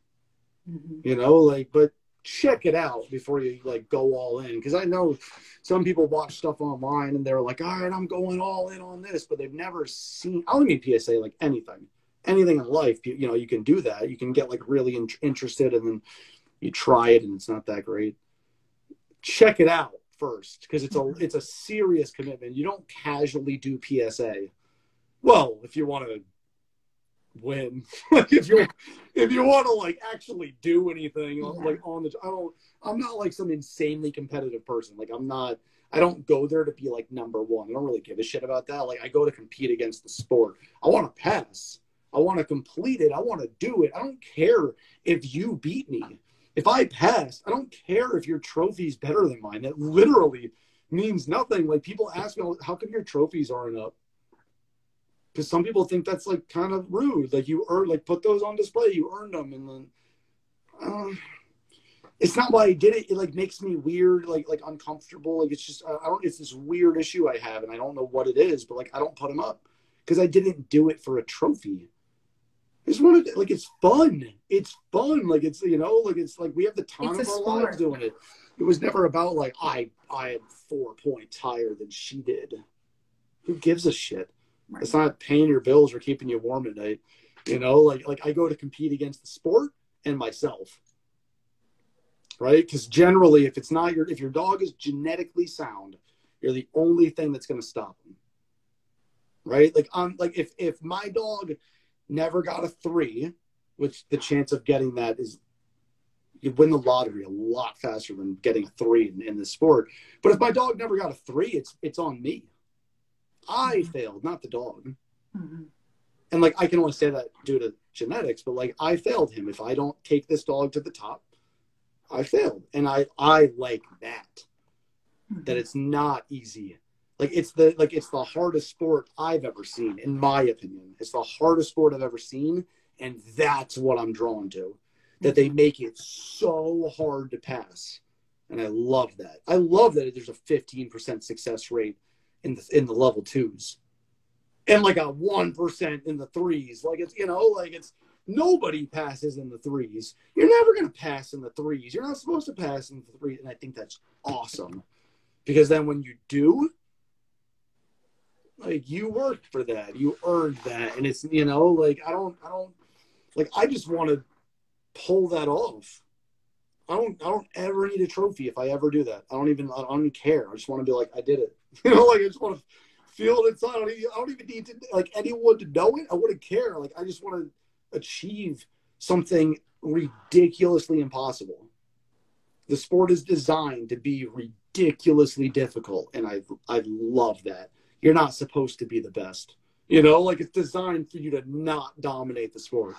Mm-hmm. You know, like, but check it out before you like go all in because i know some people watch stuff online and they're like all right i'm going all in on this but they've never seen i don't mean psa like anything anything in life, you, you know, you can do that. You can get like really in- interested and then you try it and it's not that great. Check it out first because it's a it's a serious commitment. You don't casually do PSA. Well, if you want to win, like if you if you want to like actually do anything yeah. like on the I don't I'm not like some insanely competitive person. Like I'm not I don't go there to be like number one. I don't really give a shit about that. Like I go to compete against the sport. I want to pass. I want to complete it. I want to do it. I don't care if you beat me. If I pass, I don't care if your trophy's better than mine. That literally means nothing. Like people ask me, how come your trophies aren't up? Because some people think that's like kind of rude. Like you earn, like put those on display. You earned them, and then um, it's not why I did it. It like makes me weird, like like uncomfortable. Like it's just I don't. It's this weird issue I have, and I don't know what it is. But like I don't put them up because I didn't do it for a trophy. I just wanted to, like it's fun. It's fun. Like it's you know like it's like we have the time it's of our sport. lives doing it. It was never about like I I had four points higher than she did. Who gives a shit? Right. It's not paying your bills or keeping you warm at night. You know, like like I go to compete against the sport and myself. Right? Because generally, if it's not your if your dog is genetically sound, you're the only thing that's going to stop them. Right? Like on like if if my dog never got a three, which the chance of getting that is you win the lottery a lot faster than getting a three in, in the sport. But if my dog never got a three, it's it's on me. I mm-hmm. failed, not the dog. Mm-hmm. And like I can only say that due to genetics, but like I failed him. If I don't take this dog to the top, I failed. And I I like that. Mm-hmm. That it's not easy like it's the like it's the hardest sport I've ever seen, in my opinion. It's the hardest sport I've ever seen, and that's what I'm drawn to. That they make it so hard to pass, and I love that. I love that there's a 15% success rate in the in the level twos, and like a one percent in the threes. Like it's you know like it's nobody passes in the threes. You're never gonna pass in the threes. You're not supposed to pass in the threes, and I think that's awesome because then when you do, like you worked for that, you earned that, and it's you know like I don't I don't like I just want to pull that off. I don't I don't ever need a trophy if I ever do that. I don't even I don't even care. I just want to be like I did it. You know, like I just want to feel it inside. I don't, even, I don't even need to like anyone to know it. I wouldn't care. Like I just want to achieve something ridiculously impossible. The sport is designed to be ridiculously difficult, and I I love that. You're not supposed to be the best. You know, like it's designed for you to not dominate the sport,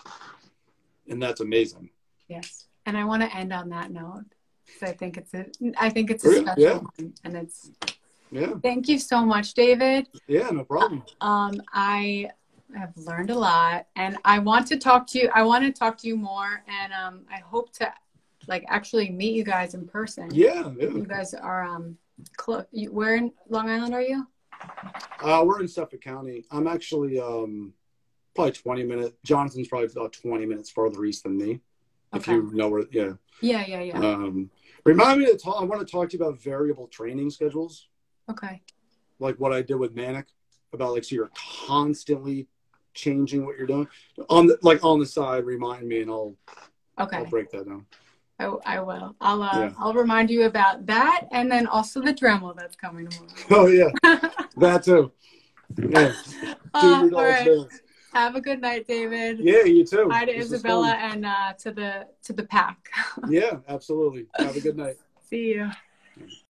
and that's amazing. Yes, and I want to end on that note because I think it's a I think it's a Yeah, special yeah. one, and it's Yeah, thank you so much, David. yeah, no problem. Um, I have learned a lot, and I want to talk to you. I want to talk to you more, and um, I hope to like actually meet you guys in person. Yeah, yeah. You guys are um, close. Where in Long Island are you? Uh, we're in Suffolk County. I'm actually um, probably 20 minutes. Jonathan's probably about 20 minutes farther east than me. If you know where, yeah. Yeah, yeah, yeah. Um, remind me to talk. I want to talk to you about variable training schedules, okay. like what I did with Manic. About like so you're constantly changing what you're doing on the like on the side. Remind me, and I'll Okay. I'll break that down. I, I will. I'll uh, Yeah. I'll remind you about that, and then also the Dremel that's coming tomorrow. Oh yeah, that too. Yeah, Uh, all right. dance. Have a good night, David. Yeah, you too. Hi to This Isabella and uh, to the to the pack. Yeah, absolutely. Have a good night. See you.